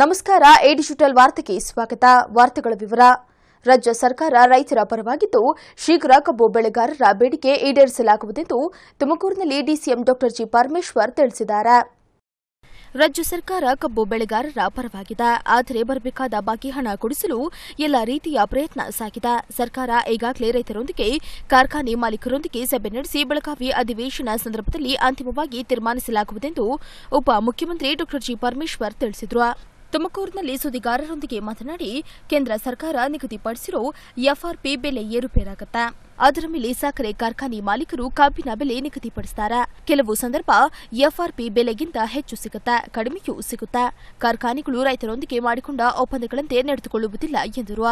ನಮಸ್ಕಾರ A digital ವಾರ್ತೆಗೆ ಸ್ವಾಗತ. ವಾರ್ತೆಗಳ ವಿವರ. ರಾಜ್ಯ ಸರ್ಕಾರ ರೈತರ ಪರವಾಗಿದ್ದು, ಶೀಘ್ರ ಕಬ್ಬು ಬೆಳೆಗಾರರ ಬೇಡಿಕೆ ಈಡೇರಿಸಲಾಗುವುದೆಂದು ತುಮಕೂರಿನಲ್ಲಿ ಡಿಸಿಎಂ ಡಾ ಜಿ ಪರಮೇಶ್ವರ್ ತಿಳಿಸಿದ್ದಾರೆ. ರಾಜ್ಯ ಸರ್ಕಾರ ಕಬ್ಬು ಬೆಳೆಗಾರರ ಪರವಾಗಿದೆ. ಆದರೆ ಬರಬೇಕಾದ ಬಾಕಿ ಹಣ ಕೊಡಿಸಲು ಎಲ್ಲ ರೀತಿಯ ಪ್ರಯತ್ನ ಸಾಗಿದೆ. ಸರ್ಕಾರ ಈಗಾಗಲೇ ರೈತರೊಂದಿಗೆ, ಕಾರ್ಖಾನೆ ಮಾಲೀಕರೊಂದಿಗೆ ಸಭೆ ನಡೆಸಿ ಬೆಳಗಾವಿ ಅಧಿವೇಶನ ಸಂದರ್ಭದಲ್ಲಿ ಅಂತಿಮವಾಗಿ ತೀರ್ಮಾನಿಸಲಾಗುವುದೆಂದು ಉಪ ಮುಖ್ಯಮಂತ್ರಿ ಡಾ ಜಿ ಪರಮೇಶ್ವರ್ ತಿಳಿಸಿದರು. ತುಮಕೂರಿನಲ್ಲಿ ಸುದ್ದಿಗಾರರೊಂದಿಗೆ ಮಾತನಾಡಿ, ಕೇಂದ್ರ ಸರ್ಕಾರ ನಿಗದಿಪಡಿಸಿರೋ ಎಫ್ಆರ್ಪಿ ಬೆಲೆ ಏರುಪೇರಾಗತ್ತೆ? ಅದರ ಮೇಲೆ ಸಕ್ಕರೆ ಕಾರ್ಖಾನೆ ಮಾಲೀಕರು ಕಬ್ಬಿನ ಬೆಲೆ ನಿಗದಿಪಡಿಸುತ್ತಾರೆ ಕೆಲವು ಸಂದರ್ಭ ಎಫ್ಆರ್ಪಿ ಬೆಲೆಗಿಂತ ಹೆಚ್ಚು ಸಿಗುತ್ತೆ, ಕಡಿಮೆಯೂ ಸಿಗುತ್ತೆ? ಕಾರ್ಖಾನೆಗಳು ರೈತರೊಂದಿಗೆ ಮಾಡಿಕೊಂಡ ಒಪ್ಪಂದಗಳಂತೆ ನಡೆದುಕೊಳ್ಳುವುದಿಲ್ಲ ಎಂದರು.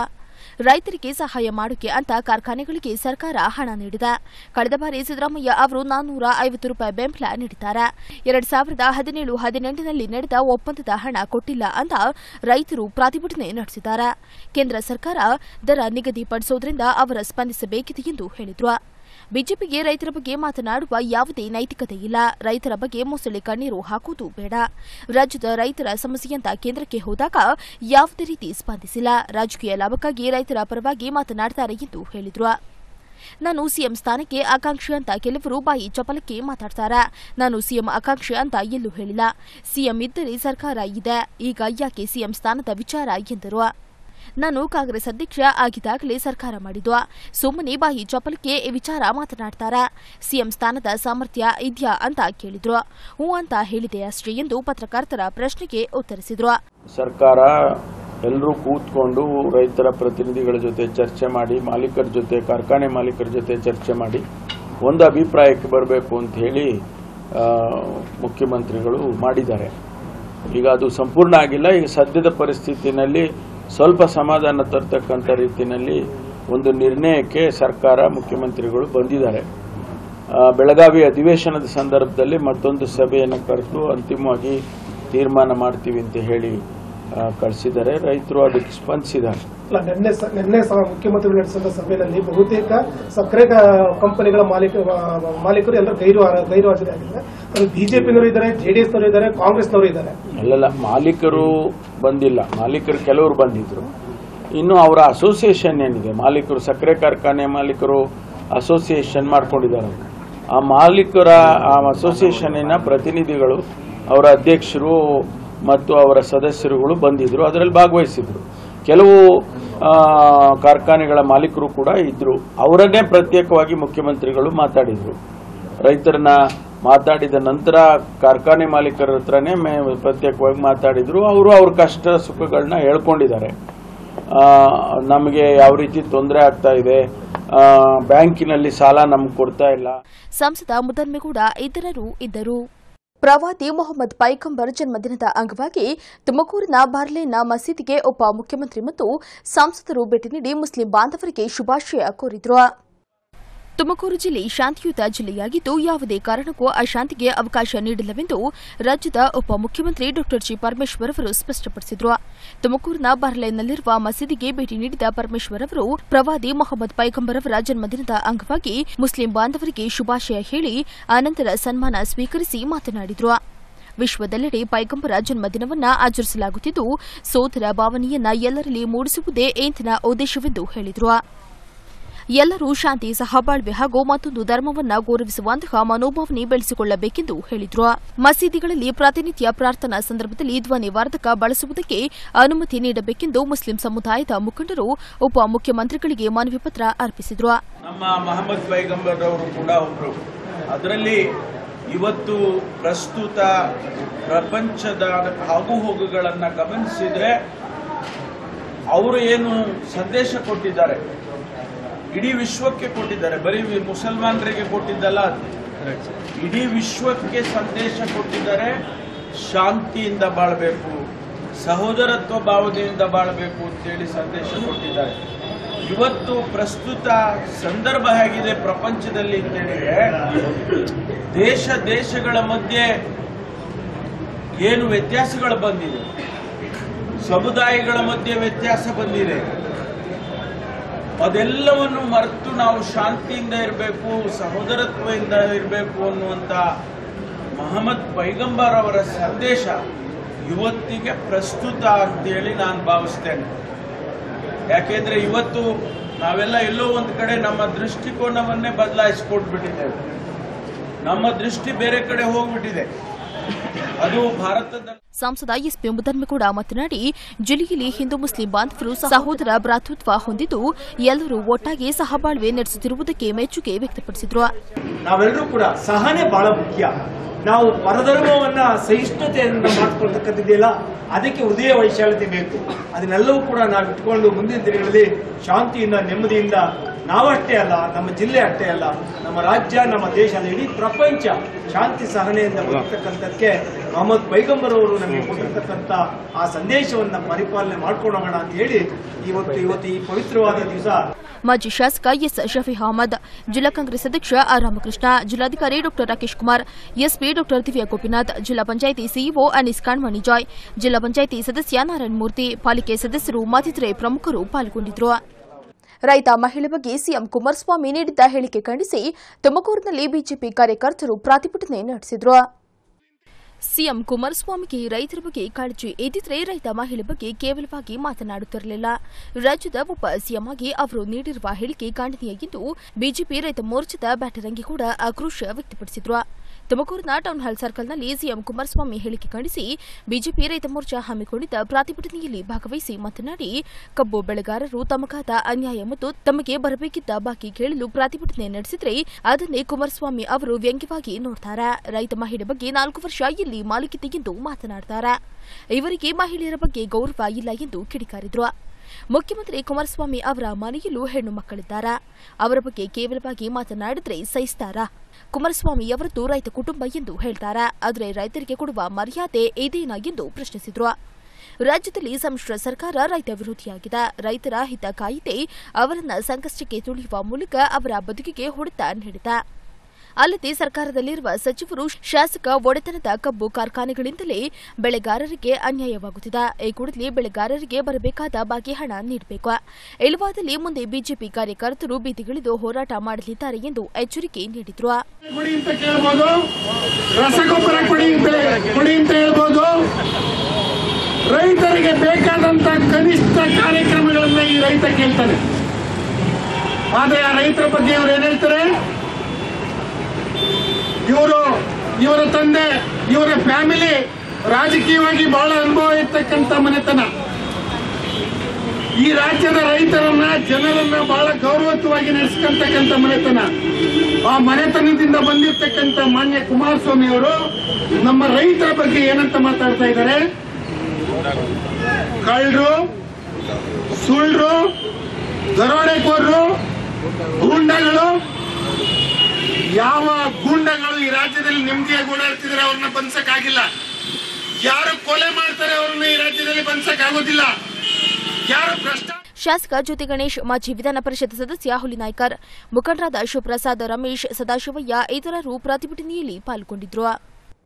ರೈತರಿಗೆ ಸಹಾಯ ಮಾಡೋಕೆ ಅಂತ ಕಾರ್ಖಾನೆಗಳಿಗೆ ಸರ್ಕಾರ ಹಣ ನೀಡಿದೆ. ಕಳೆದ ಬಾರಿ ಸಿದ್ದರಾಮಯ್ಯ ಅವರು ನಾನ್ನೂರ ಐವತ್ತು ರೂಪಾಯಿ ಬೆಂಬಲ ನೀಡಿದ್ದಾರೆ. ಎರಡ್ ಸಾವಿರದ ಹದಿನೇಳು, ಹದಿನೆಂಟರಲ್ಲಿ ನಡೆದ ಒಪ್ಪಂದದ ಹಣ ಕೊಟ್ಟಿಲ್ಲ ಅಂತ ರೈತರು ಪ್ರತಿಭಟನೆ ನಡೆಸಿದ್ದಾರೆ. ಕೇಂದ್ರ ಸರ್ಕಾರ ದರ ನಿಗದಿಪಡಿಸುವುದರಿಂದ ಅವರ ಸ್ಪಂದಿಸಬೇಕಿದೆ ಎಂದು ಹೇಳಿದರು. ಬಿಜೆಪಿಗೆ ರೈತರ ಬಗ್ಗೆ ಮಾತನಾಡುವ ಯಾವುದೇ ನೈತಿಕತೆ ಇಲ್ಲ. ರೈತರ ಬಗ್ಗೆ ಮೊಸಳೆ ಕಣ್ಣೀರು ಹಾಕುವುದು ಬೇಡ. ರಾಜ್ಯದ ರೈತರ ಸಮಸ್ಯೆಯಂತ ಕೇಂದ್ರಕ್ಕೆ ಹೋದಾಗ ಯಾವುದೇ ರೀತಿ ಸ್ಪಂದಿಸಿಲ್ಲ. ರಾಜಕೀಯ ಲಾಭಕ್ಕಾಗಿ ರೈತರ ಪರವಾಗಿ ಮಾತನಾಡುತ್ತಾರೆ ಎಂದು ಹೇಳಿದರು. ನಾನು ಸಿಎಂ ಸ್ಥಾನಕ್ಕೆ ಆಕಾಂಕ್ಷಿ ಅಂತ ಕೆಲವರು ಬಾಯಿ ಚಪಲಕ್ಕೆ ಮಾತಾಡ್ತಾರೆ? ನಾನು ಸಿಎಂ ಆಕಾಂಕ್ಷಿ ಅಂತ ಎಲ್ಲೂ ಹೇಳಿಲ್ಲ. ಸಿಎಂ ಇದ್ದರೆ ಸರ್ಕಾರ ಇದೆ. ಈಗ ಯಾಕೆ ಸಿಎಂ ಸ್ಥಾನದ ವಿಚಾರ ಎಂದರು. ನಾನು ಕಾಂಗ್ರೆಸ್ ಅಧ್ಯಕ್ಷ ಆಗಿದ್ದಾಗಲೇ ಸರ್ಕಾರ ಮಾಡಿದ್ವ. ಸುಮ್ಮನೆ ಬಾಯಿ ಚಪಲಿಕೆ ಈ ವಿಚಾರ ಮಾತನಾಡ್ತಾರ. ಸಿಎಂ ಸ್ಥಾನದ ಸಾಮರ್ಥ್ಯ ಇದೆಯಾ ಅಂತ ಕೇಳಿದ್ರು. ಹೂ ಅಂತ ಹೇಳಿದೆ ಅಷ್ಟೇ ಎಂದು ಪತ್ರಕರ್ತರ ಪ್ರಶ್ನೆಗೆ ಉತ್ತರಿಸಿದ್ರು. ಸರ್ಕಾರ ಎಲ್ಲರೂ ಕೂತ್ಕೊಂಡು ರೈತರ ಪ್ರತಿನಿಧಿಗಳ ಜೊತೆ ಚರ್ಚೆ ಮಾಡಿ, ಮಾಲೀಕರ ಜೊತೆ, ಕಾರ್ಖಾನೆ ಮಾಲೀಕರ ಜೊತೆ ಚರ್ಚೆ ಮಾಡಿ ಒಂದು ಅಭಿಪ್ರಾಯಕ್ಕೆ ಬರಬೇಕು ಅಂತ ಹೇಳಿ ಮುಖ್ಯಮಂತ್ರಿಗಳು ಮಾಡಿದ್ದಾರೆ. ಈಗ ಅದು ಸಂಪೂರ್ಣ ಆಗಿಲ್ಲ. ಈಗ ಸದ್ಯದ ಪರಿಸ್ಥಿತಿನಲ್ಲಿ ಸ್ವಲ್ಪ ಸಮಾಧಾನ ತರ್ತಕ್ಕಂಥ ರೀತಿಯಲ್ಲಿ ಒಂದು ನಿರ್ಣಯಕ್ಕೆ ಸರ್ಕಾರ ಮುಖ್ಯಮಂತ್ರಿಗಳು ಬಂದಿದ್ದಾರೆ. ಬೆಳಗಾವಿ ಅಧಿವೇಶನದ ಸಂದರ್ಭದಲ್ಲಿ ಮತ್ತೊಂದು ಸಭೆಯನ್ನು ಕರೆದು ಅಂತಿಮವಾಗಿ ತೀರ್ಮಾನ ಮಾಡ್ತೀವಿ ಅಂತ ಹೇಳಿ ಕಳಿಸಿದ್ದಾರೆ. ರೈತರು ಅದಕ್ಕೆ ಸ್ಪಂದಿಸಿದ್ದಾರೆ. ಅಲ್ಲ ನಿನ್ನೆ ಸ- ನಿನ್ನೆ ಮುಖ್ಯಮಂತ್ರಿಗಳು ನಡೆಸಿದ ಸಭೆಯಲ್ಲಿ ಬಹುತೇಕ ಸಕ್ಕರೆ ಕಂಪನಿಗಳ ಮಾಲೀಕ ಮಾಲೀಕರು ಎಲ್ಲರೂ ಗೈರು ಗೈರು ಹಾಜರಾಗಿದ್ದಾರೆ ಅದು ಬಿಜೆಪಿನವರು ಇದ್ದಾರೆ ಜೆಡಿಎಸ್ನವರು ಇದ್ದಾರೆ ಕಾಂಗ್ರೆಸ್ನವರು ಇದ್ದಾರೆ. ಅಲ್ಲಲ್ಲ ಮಾಲೀಕರು ಬಂದಿಲ್ಲ. ಮಾಲೀಕರು ಕೆಲವರು ಬಂದಿದ್ರು. ಇನ್ನು ಅವರ ಅಸೋಸಿಯೇಷನ್ ಏನಿದೆ? ಮಾಲೀಕರು ಸಕ್ಕರೆ ಕಾರ್ಖಾನೆ ಮಾಲೀಕರು ಅಸೋಸಿಯೇಷನ್ ಮಾಡ್ಕೊಂಡಿದ್ದಾರೆ. ಆ ಮಾಲೀಕರ ಆ ಅಸೋಸಿಯೇಷನ್ನಿನ ಪ್ರತಿನಿಧಿಗಳು ಅವರ ಅಧ್ಯಕ್ಷರು ಮತ್ತು ಅವರ ಸದಸ್ಯರುಗಳು ಬಂದಿದ್ರು, ಅದರಲ್ಲಿ ಭಾಗವಹಿಸಿದ್ರು. ಕೆಲವು ಕಾರ್ಖಾನೆಗಳ ಮಾಲೀಕರು ಕೂಡ ಇದ್ದರು ಅವರನ್ನೇ ಪ್ರತ್ಯೇಕವಾಗಿ ಮುಖ್ಯಮಂತ್ರಿಗಳು ಮಾತಾಡಿದ್ರು. ರೈತರನ್ನ ಮಾತಾಡಿದ ನಂತರ ಕಾರ್ಖಾನೆ ಮಾಲೀಕರ ಹತ್ರನೇ ಮೇ, ಪ್ರತ್ಯೇಕವಾಗಿ ಮಾತಾಡಿದ್ರು. ಅವರು ಅವ್ರ ಕಷ್ಟ ಸುಖಗಳನ್ನ ಹೇಳ್ಕೊಂಡಿದ್ದಾರೆ. ನಮಗೆ ಯಾವ ರೀತಿ ತೊಂದರೆ ಆಗ್ತಾ ಇದೆ ಬ್ಯಾಂಕಿನಲ್ಲಿ ಸಾಲ ನಮ್ಗೆ ಕೊಡ್ತಾ ಇಲ್ಲ. ಸಂಸದ ಮುದ್ದನ್ಮೇಗೌಡ ಇತರರು ಇದ್ದರು. ಪ್ರವಾದಿ ಮೊಹಮ್ಮದ್ ಪೈಗಂಬರ್ ಜನ್ಮದಿನದ ಅಂಗವಾಗಿ ತುಮಕೂರಿನ ಬಾರ್ಲೇನ ಮಸೀದಿಗೆ ಉಪಮುಖ್ಯಮಂತ್ರಿ ಮತ್ತು ಸಂಸದರು ಭೇಟಿ ನೀಡಿ ಮುಸ್ಲಿಂ ಬಾಂಧವರಿಗೆ ಶುಭಾಶಯ ಕೋರಿದರು. ತುಮಕೂರು ಜಿಲ್ಲೆ ಶಾಂತಿಯುತ ಜಿಲ್ಲೆಯಾಗಿದ್ದು ಯಾವುದೇ ಕಾರಣಕ್ಕೂ ಅಶಾಂತಿಗೆ ಅವಕಾಶ ನೀಡಿಲ್ಲವೆಂದು ರಾಜ್ಯದ ಉಪಮುಖ್ಯಮಂತ್ರಿ ಡಾ ಜಿ ಪರಮೇಶ್ವರ್ ಅವರು ಸ್ಪಷ್ಟಪಡಿಸಿದರು. ತುಮಕೂರಿನ ಬರ್ಲೈನ್ನಲ್ಲಿರುವ ಮಸೀದಿಗೆ ಭೇಟಿ ನೀಡಿದ ಪರಮೇಶ್ವರ್ ಅವರು, ಪ್ರವಾದಿ ಮೊಹಮ್ಮದ್ ಪೈಗಂಬರ್ ಅವರ ಜನ್ಮದಿನದ ಅಂಗವಾಗಿ ಮುಸ್ಲಿಂ ಬಾಂಧವರಿಗೆ ಶುಭಾಶಯ ಹೇಳಿ ಅನಂತರ ಸನ್ಮಾನ ಸ್ವೀಕರಿಸಿ ಮಾತನಾಡಿದರು. ವಿಶ್ವದೆಲ್ಲೆಡೆ ಪೈಗಂಬರ ಜನ್ಮದಿನವನ್ನು ಆಚರಿಸಲಾಗುತ್ತಿದ್ದು, ಸೋದರ ಭಾವನೆಯನ್ನ ಎಲ್ಲರಲ್ಲಿ ಮೂಡಿಸುವುದೇ ಇಂದಿನ ಉದ್ದೇಶವೆಂದು ಹೇಳಿದರು. ಎಲ್ಲರೂ ಶಾಂತಿ ಸಹಬಾಳ್ವೆ ಹಾಗೂ ಮತ್ತೊಂದು ಧರ್ಮವನ್ನು ಗೌರವಿಸುವಂತಹ ಮನೋಭಾವನೆ ಬೆಳೆಸಿಕೊಳ್ಳಬೇಕೆಂದು ಹೇಳಿದರು. ಮಸೀದಿಗಳಲ್ಲಿ ಪ್ರತಿನಿತ್ಯ ಪ್ರಾರ್ಥನಾ ಸಂದರ್ಭದಲ್ಲಿ ಧ್ವನಿವರ್ಧಕ ಬಳಸುವುದಕ್ಕೆ ಅನುಮತಿ ನೀಡಬೇಕೆಂದು ಮುಸ್ಲಿಂ ಸಮುದಾಯದ ಮುಖಂಡರು, ಉಪ ಮುಖ್ಯಮಂತ್ರಿಗಳಿಗೆ ಮನವಿ ಪತ್ರ ಅರ್ಪಿಸಿದರು. ಇವತ್ತು ಪ್ರಸ್ತುತ ಪ್ರಪಂಚದ ಆಗುಹೋಗುಗಳನ್ನು ಗಮನಿಸಿದರೆ ಅವರು ಏನು ಸಂದೇಶ ಕೊಟ್ಟಿದ್ದಾರೆ. ಇಡೀ ವಿಶ್ವಕ್ಕೆ ಕೊಟ್ಟಿದ್ದಾರೆ. ಬರೀ ಮುಸಲ್ಮಾನರಿಗೆ ಕೊಟ್ಟಿದ್ದಲ್ಲ. ಇಡೀ ವಿಶ್ವಕ್ಕೆ ಸಂದೇಶ ಕೊಟ್ಟಿದ್ದಾರೆ. ಶಾಂತಿಯಿಂದ ಬಾಳಬೇಕು. ಸಹೋದರತ್ವ ಭಾವನೆಯಿಂದ ಬಾಳಬೇಕು ಅಂತೇಳಿ ಸಂದೇಶ ಕೊಟ್ಟಿದ್ದಾರೆ. ಇವತ್ತು ಪ್ರಸ್ತುತ ಸಂದರ್ಭ ಹೇಗಿದೆ ಪ್ರಪಂಚದಲ್ಲಿ ಅಂತೇಳಿದ್ರೆ ದೇಶ ದೇಶಗಳ ಮಧ್ಯೆ ಏನು ವ್ಯತ್ಯಾಸಗಳು ಬಂದಿದೆ. ಸಮುದಾಯಗಳ ಮಧ್ಯೆ ವ್ಯತ್ಯಾಸ ಬಂದಿದೆ. ಅದೆಲ್ಲವನ್ನು ಮರೆತು ನಾವು ಶಾಂತಿಯಿಂದ ಇರಬೇಕು, ಸಹೋದರತ್ವದಿಂದ ಇರಬೇಕು ಅನ್ನುವಂಥ ಮಹಮ್ಮದ್ ಪೈಗಂಬರ್ ಅವರ ಸಂದೇಶ ಇವತ್ತಿಗೆ ಪ್ರಸ್ತುತ ಅಂತೇಳಿ ನಾನು ಭಾವಿಸ್ತೇನೆ. ಯಾಕೆಂದರೆ ಇವತ್ತು ನಾವೆಲ್ಲ ಎಲ್ಲೋ ಒಂದು ಕಡೆ ನಮ್ಮ ದೃಷ್ಟಿಕೋನವನ್ನೇ ಬದಲಾಯಿಸಿಕೊಟ್ಬಿಟ್ಟಿದ್ದೇವೆ. ನಮ್ಮ ದೃಷ್ಟಿ ಬೇರೆ ಕಡೆ ಹೋಗ್ಬಿಟ್ಟಿದೆ. ಅದು ಭಾರತದ ಸಂಸದ ಎಸ್ಪಿ ಕೂಡ ಮಾತನಾಡಿ ಜಿಲ್ಲೆಯಲ್ಲಿ ಹಿಂದೂ ಮುಸ್ಲಿಂ ಬಾಂಧವರು ಸಹೋದರ ಭ್ರಾತೃತ್ವ ಹೊಂದಿದ್ದು ಎಲ್ಲರೂ ಒಟ್ಟಾಗಿ ಸಹಬಾಳ್ವೆ ನಡೆಸುತ್ತಿರುವುದಕ್ಕೆ ಮೆಚ್ಚುಗೆ ವ್ಯಕ್ತಪಡಿಸಿದ್ರು. ನಾವೆಲ್ಲರೂ ಕೂಡ ಸಹನೆ ಬಹಳ ಮುಖ್ಯ. ನಾವು ಪರಧರ್ಮವನ್ನ ಸಹಿಷ್ಣುತೆಯನ್ನು ಮಾಡಿಕೊಳ್ತಕ್ಕಂಥದ್ದಿಲ್ಲ ಅದಕ್ಕೆ ಹೃದಯ ವೈಶಾಲ್ಯತೆ ಬೇಕು. ಅದನ್ನೆಲ್ಲವೂ ಕೂಡ ನಾವು ಇಟ್ಕೊಂಡು ಮುಂದಿನ ದಿನಗಳಲ್ಲಿ ಶಾಂತಿಯಿಂದ ನೆಮ್ಮದಿಯಿಂದ ನಾವಷ್ಟೇ ಅಲ್ಲ ನಮ್ಮ ಜಿಲ್ಲೆ ಅಷ್ಟೇ ಅಲ್ಲ ನಮ್ಮ ರಾಜ್ಯ ನಮ್ಮ ದೇಶ ಅಲ್ಲ ಇಡೀ ಪ್ರಪಂಚ ಶಾಂತಿ ಸಹನೆಯಿಂದ ಬರ್ತಕ್ಕಂಥದ್ದಕ್ಕೆ ಮೊಹಮ್ಮದ್ ಪೈಗಂಬರ್ ಅವರು ನಮಗೆ ಕೊಟ್ಟಿರ್ತಕ್ಕಂಥ ಆ ಸಂದೇಶವನ್ನ ಪರಿಪಾಲನೆ ಮಾಡ್ಕೊಂಡು ಹೋಗೋಣ ಅಂತ ಹೇಳಿ ಇವತ್ತು ಇವತ್ತು ಈ ಪವಿತ್ರವಾದ ದಿವಸ ಮಾಜಿ ಶಾಸಕ ಎಸ್ ಶಫಿ ಅಹಮದ್ ಜಿಲ್ಲಾ ಕಾಂಗ್ರೆಸ್ ಅಧ್ಯಕ್ಷ ಆರ್ ರಾಮಕೃಷ್ಣ ಜಿಲ್ಲಾಧಿಕಾರಿ ಡಾ ರಾಕೇಶ್ ಕುಮಾರ್ ಎಸ್ಪಿ ಡಾ ದಿವ್ಯಾ ಗೋಪಿನಾಥ್ ಜಿಲ್ಲಾ ಪಂಚಾಯಿತಿ ಸಿಇಒ ಅನೀಸ್ ಕಾಣ್ಮಣಿ ಜಾಯ್ ಜಿಲ್ಲಾ ಪಂಚಾಯಿತಿ ಸದಸ್ಯ ನಾರಾಯಣ ಮೂರ್ತಿ ಪಾಲಿಕೆ ಸದಸ್ಯರು ಮತ್ತಿತರೆ ಪ್ರಮುಖರು ಪಾಲ್ಗೊಂಡಿದ್ದರು. ರೈತ ಮಹಿಳೆ ಬಗ್ಗೆ ಸಿಎಂ ಕುಮಾರಸ್ವಾಮಿ ನೀಡಿದ್ದ ಹೇಳಿಕೆ ಖಂಡಿಸಿ ತುಮಕೂರಿನಲ್ಲಿ ಬಿಜೆಪಿ ಕಾರ್ಯಕರ್ತರು ಪ್ರತಿಭಟನೆ ನಡೆಸಿದರು. ಸಿಎಂ ಕುಮಾರಸ್ವಾಮಿಗೆ ರೈತರ ಬಗ್ಗೆ ಕಾಳಜಿ ಇದ್ದಿದ್ರೆ ರೈತ ಮಹಿಳೆ ಬಗ್ಗೆ ಕೇವಲವಾಗಿ ಮಾತನಾಡುತ್ತಿರಲಿಲ್ಲ. ರಾಜ್ಯದ ಒಬ್ಬ ಸಿಎಂ ಆಗಿ ಅವರು ನೀಡಿರುವ ಹೇಳಿಕೆ ಖಂಡನೀಯ ಎಂದು ಬಿಜೆಪಿ ರೈತ ಮೋರ್ಚಾದ ಬ್ಯಾಟರಂಗಿ ಕೂಡ ಆಕ್ರೋಶ ವ್ಯಕ್ತಪಡಿಸಿದ್ರು. ತುಮಕೂರಿನ ಟೌನ್ ಹಾಲ್ ಸರ್ಕಲ್ನಲ್ಲಿ ಸಿಎಂ ಕುಮಾರಸ್ವಾಮಿ ಹೇಳಿಕೆ ಖಂಡಿಸಿ ಬಿಜೆಪಿ ರೈತ ಮೋರ್ಚಾ ಹಮ್ಮಿಕೊಂಡಿದ್ದ ಪ್ರತಿಭಟನೆಯಲ್ಲಿ ಭಾಗವಹಿಸಿ ಮಾತನಾಡಿ, ಕಬ್ಬು ಬೆಳೆಗಾರರು ತಮಗಾದ ಅನ್ಯಾಯ ಮತ್ತು ತಮಗೆ ಬರಬೇಕಿದ್ದ ಬಾಕಿ ಕೇಳಲು ಪ್ರತಿಭಟನೆ ನಡೆಸಿದ್ರೆ ಅದನ್ನೇ ಕುಮಾರಸ್ವಾಮಿ ಅವರು ವ್ಯಂಗ್ಯವಾಗಿ ನೋಡ್ತಾರೆ. ರೈತ ಮಹಿಳೆ ಬಗ್ಗೆ ನಾಲ್ಕು ವರ್ಷ ಇಲ್ಲಿ ಮಾಲೀಕತೆ ಎಂದು ಮಾತನಾಡ್ತಾರೆ. ಇವರಿಗೆ ಮಹಿಳೆಯರ ಬಗ್ಗೆ ಗೌರವ ಇಲ್ಲ ಎಂದು ಕಿಡಿಕಾರಿದ್ರು. ಮುಖ್ಯಮಂತ್ರಿ ಕುಮಾರಸ್ವಾಮಿ ಅವರ ಮನೆಯಲ್ಲೂ ಹೆಣ್ಣು ಮಕ್ಕಳಿದ್ದಾರ. ಅವರ ಬಗ್ಗೆ ಕೇವಲವಾಗಿ ಮಾತನಾಡಿದ್ರೆ ಸಹಿಸ್ತಾರಾ. ಕುಮಾರಸ್ವಾಮಿ ಅವರದ್ದು ರೈತ ಕುಟುಂಬ ಎಂದು ಹೇಳ್ತಾರ. ಆದರೆ ರೈತರಿಗೆ ಕೊಡುವ ಮರ್ಯಾದೆ ಇದೇನಾ ಎಂದು ಪ್ರಶ್ನಿಸಿದ್ರು. ರಾಜ್ಯದಲ್ಲಿ ಸಮ್ಮಿಶ್ರ ಸರ್ಕಾರ ರೈತ ವಿರೋಧಿಯಾಗಿದೆ. ರೈತರ ಹಿತ ಕಾಯಿದೆ ಅವರನ್ನ ಸಂಕಷ್ಟಕ್ಕೆ ತುಳಿಯುವ ಮೂಲಕ ಅವರ ಬದುಕಿಗೆ ಹೊಡೆತ ನೀಡಿದೆ. ಅಲ್ಲದೆ ಸರ್ಕಾರದಲ್ಲಿರುವ ಸಚಿವರು ಶಾಸಕ ಒಡೆತನದ ಕಬ್ಬು ಕಾರ್ಖಾನೆಗಳಿಂದಲೇ ಬೆಳೆಗಾರರಿಗೆ ಅನ್ಯಾಯವಾಗುತ್ತಿದೆ. ಈ ಕೂಡಲೇ ಬೆಳೆಗಾರರಿಗೆ ಬರಬೇಕಾದ ಬಾಕಿ ಹಣ ನೀಡಬೇಕು. ಇಲ್ಲವಾದಲ್ಲಿ ಮುಂದೆ ಬಿಜೆಪಿ ಕಾರ್ಯಕರ್ತರು ಬೀದಿಗಿಳಿದು ಹೋರಾಟ ಮಾಡಲಿದ್ದಾರೆ ಎಂದು ಎಚ್ಚರಿಕೆ ನೀಡಿದ್ರು. ರೈತರಿಗೆ ಬೇಕಾದಂತ ಕನಿಷ್ಠ ಕಾರ್ಯಕ್ರಮಗಳನ್ನ ಈ ರೈತ ಕೇಳ್ತಾನೆ. ಆದ್ರೆ ಆ ರೈತರ ಬಗ್ಗೆ ಇವ್ರು ಏನ್ ಹೇಳ್ತಾರೆ? ಇವರು, ಇವರ ತಂದೆ, ಇವರ ಫ್ಯಾಮಿಲಿ ರಾಜಕೀಯವಾಗಿ ಬಹಳ ಅನುಭವ ಇರ್ತಕ್ಕಂಥ ಮನೆತನ. ಈ ರಾಜ್ಯದ ರೈತರನ್ನ, ಜನರನ್ನ ಬಹಳ ಗೌರವತ್ವವಾಗಿ ನಡೆಸ್ಕೊಂತಕ್ಕಂಥ ಮನೆತನ. ಆ ಮನೆತನದಿಂದ ಬಂದಿರತಕ್ಕಂಥ ಮಾನ್ಯ ಕುಮಾರಸ್ವಾಮಿ ಅವರು ನಮ್ಮ ರೈತರ ಬಗ್ಗೆ ಏನಂತ ಮಾತಾಡ್ತಾ ಇದ್ದಾರೆ? ಕಳ್ಳರು ಸುಳ್ಳು ದರೋಡೆಕೋರರು, ಗೂಂಡಗಳು ಯಾವ ಗೂಂಡಗಳು ಈ ರಾಜ್ಯದಲ್ಲಿ ನೆಮ್ಮದಿಯಾಗಿ ಓಡಾಡ್ತಿದ್ರೆ ಅವ್ರನ್ನ ಬಂಧಿಸಕ್ಕಾಗಿಲ್ಲ ಯಾರು ಕೊಲೆ ಮಾಡ್ತಾರೆ ಅವ್ರನ್ನ ಈ ರಾಜ್ಯದಲ್ಲಿ ಬಂಧಿಸಕ್ಕಾಗೋದಿಲ್ಲ ಯಾರು ಭ್ರಷ್ಟ ಶಾಸಕ ಜ್ಯೋತಿ ಗಣೇಶ್, ಮಾಜಿ ವಿಧಾನ ಪರಿಷತ್ ಸದಸ್ಯ ಹುಲಿನಾಯ್ಕರ್ ಮುಖಂಡರಾದ ಶಿವಪ್ರಸಾದ್ ರಮೇಶ್, ಸದಾಶಿವಯ್ಯ, ಇತರರು ಪ್ರತಿಭಟನೆಯಲ್ಲಿ ಪಾಲ್ಗೊಂಡಿದ್ರು.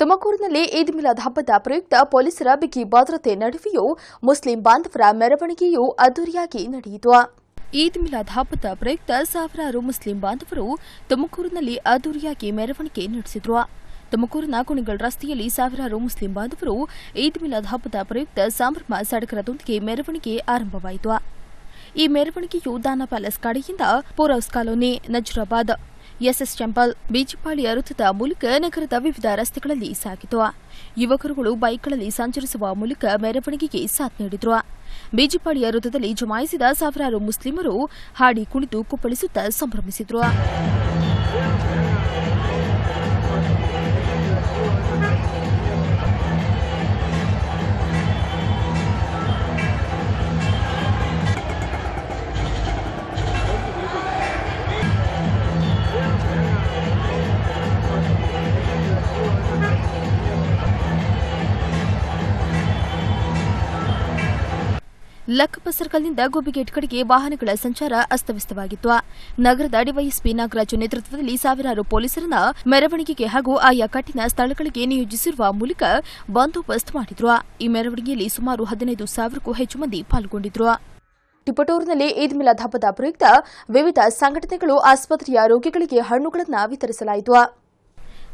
ತುಮಕೂರಿನಲ್ಲಿ ಈದ್ ಮಿಲಾದ್ ಹಬ್ಬದ ಪ್ರಯುಕ್ತ ಪೊಲೀಸರ ಬಿಗಿ ಭದ್ರತೆ ನಡುವೆಯೂ ಮುಸ್ಲಿಂ ಬಾಂಧವರ ಮೆರವಣಿಗೆಯೂ ಅದ್ದೂರಿಯಾಗಿ ನಡೆಯಿತು. ಈದ್ ಮಿಲಾದ್ ಹಬ್ಬದ ಪ್ರಯುಕ್ತ ಸಾವಿರಾರು ಮುಸ್ಲಿಂ ಬಾಂಧವರು ತುಮಕೂರಿನಲ್ಲಿ ಅದ್ದೂರಿಯಾಗಿ ಮೆರವಣಿಗೆ ನಡೆಸಿದ್ರು. ತುಮಕೂರಿನ ಕುಣಿಗಲ್ ರಸ್ತೆಯಲ್ಲಿ ಸಾವಿರಾರು ಮುಸ್ಲಿಂ ಬಾಂಧವರು ಈದ್ ಮಿಲಾದ್ ಹಬ್ಬದ ಪ್ರಯುಕ್ತ ಸಂಭ್ರಮ ಸಡಗರದೊಂದಿಗೆ ಮೆರವಣಿಗೆ ಆರಂಭವಾಯಿತು. ಈ ಮೆರವಣಿಗೆಯು ದಾನ ಪ್ಯಾಲೇಸ್ ಕಡೆಯಿಂದ ಪೋರೌಸ್ ಕಾಲೋನಿ, ನಜರಾಬಾದ್ ಎಸ್ಎಸ್ ಟೆಂಪಲ್ ಬೀಚಿಪಾಳಿ ಅರುತದ ಮೂಲಕ ನಗರದ ವಿವಿಧ ರಸ್ತೆಗಳಲ್ಲಿ ಸಾಗಿತು. ಯುವಕರುಗಳು ಬೈಕ್ಗಳಲ್ಲಿ ಸಂಚರಿಸುವ ಮೂಲಕ ಮೆರವಣಿಗೆಗೆ ಸಾಥ್ ನೀಡಿದ್ರು. ಬೀಜಿಪಾಳಿಯ ವೃತ್ತದಲ್ಲಿ ಜಮಾಯಿಸಿದ ಸಾವಿರಾರು ಮುಸ್ಲಿಮರು ಹಾಡಿ ಕುಳಿತು ಕುಪ್ಪಳಿಸುತ್ತಾ ಸಂಭ್ರಮಿಸಿದ್ರು. ಲಕ್ಕಪ್ಪ ಸರ್ಕಲ್ನಿಂದ ಗೋಬಿಗೇಟ್ ಕಡೆಗೆ ವಾಹನಗಳ ಸಂಚಾರ ಅಸ್ತವ್ಯಸ್ತವಾಗಿತ್ತು. ನಗರದ ಡಿವೈಎಸ್ಪಿ ನಾಗರಾಜು ನೇತೃತ್ವದಲ್ಲಿ ಸಾವಿರಾರು ಪೊಲೀಸರನ್ನ ಮೆರವಣಿಗೆಗೆ ಹಾಗೂ ಆಯಾ ಕಠಿಣ ಸ್ಥಳಗಳಿಗೆ ನಿಯೋಜಿಸಿರುವ ಮೂಲಕ ಬಂದೋಬಸ್ತ್ ಮಾಡಿದ್ರು. ಈ ಮೆರವಣಿಗೆಯಲ್ಲಿ ಸುಮಾರು ಹದಿನೈದು ಸಾವಿರಕ್ಕೂ ಹೆಚ್ಚು ಮಂದಿ ಪಾಲ್ಗೊಂಡಿದ್ರು. ಟಿಪಟೂರಿನಲ್ಲಿ ಈದ್ ಮಿಲಾದ್ ಹಬ್ಬದ ಪ್ರಯುಕ್ತ ವಿವಿಧ ಸಂಘಟನೆಗಳು ಆಸ್ಪತ್ರೆಯ ರೋಗಿಗಳಿಗೆ ಹಣ್ಣುಗಳನ್ನು ವಿತರಿಸಲಾಯಿತು.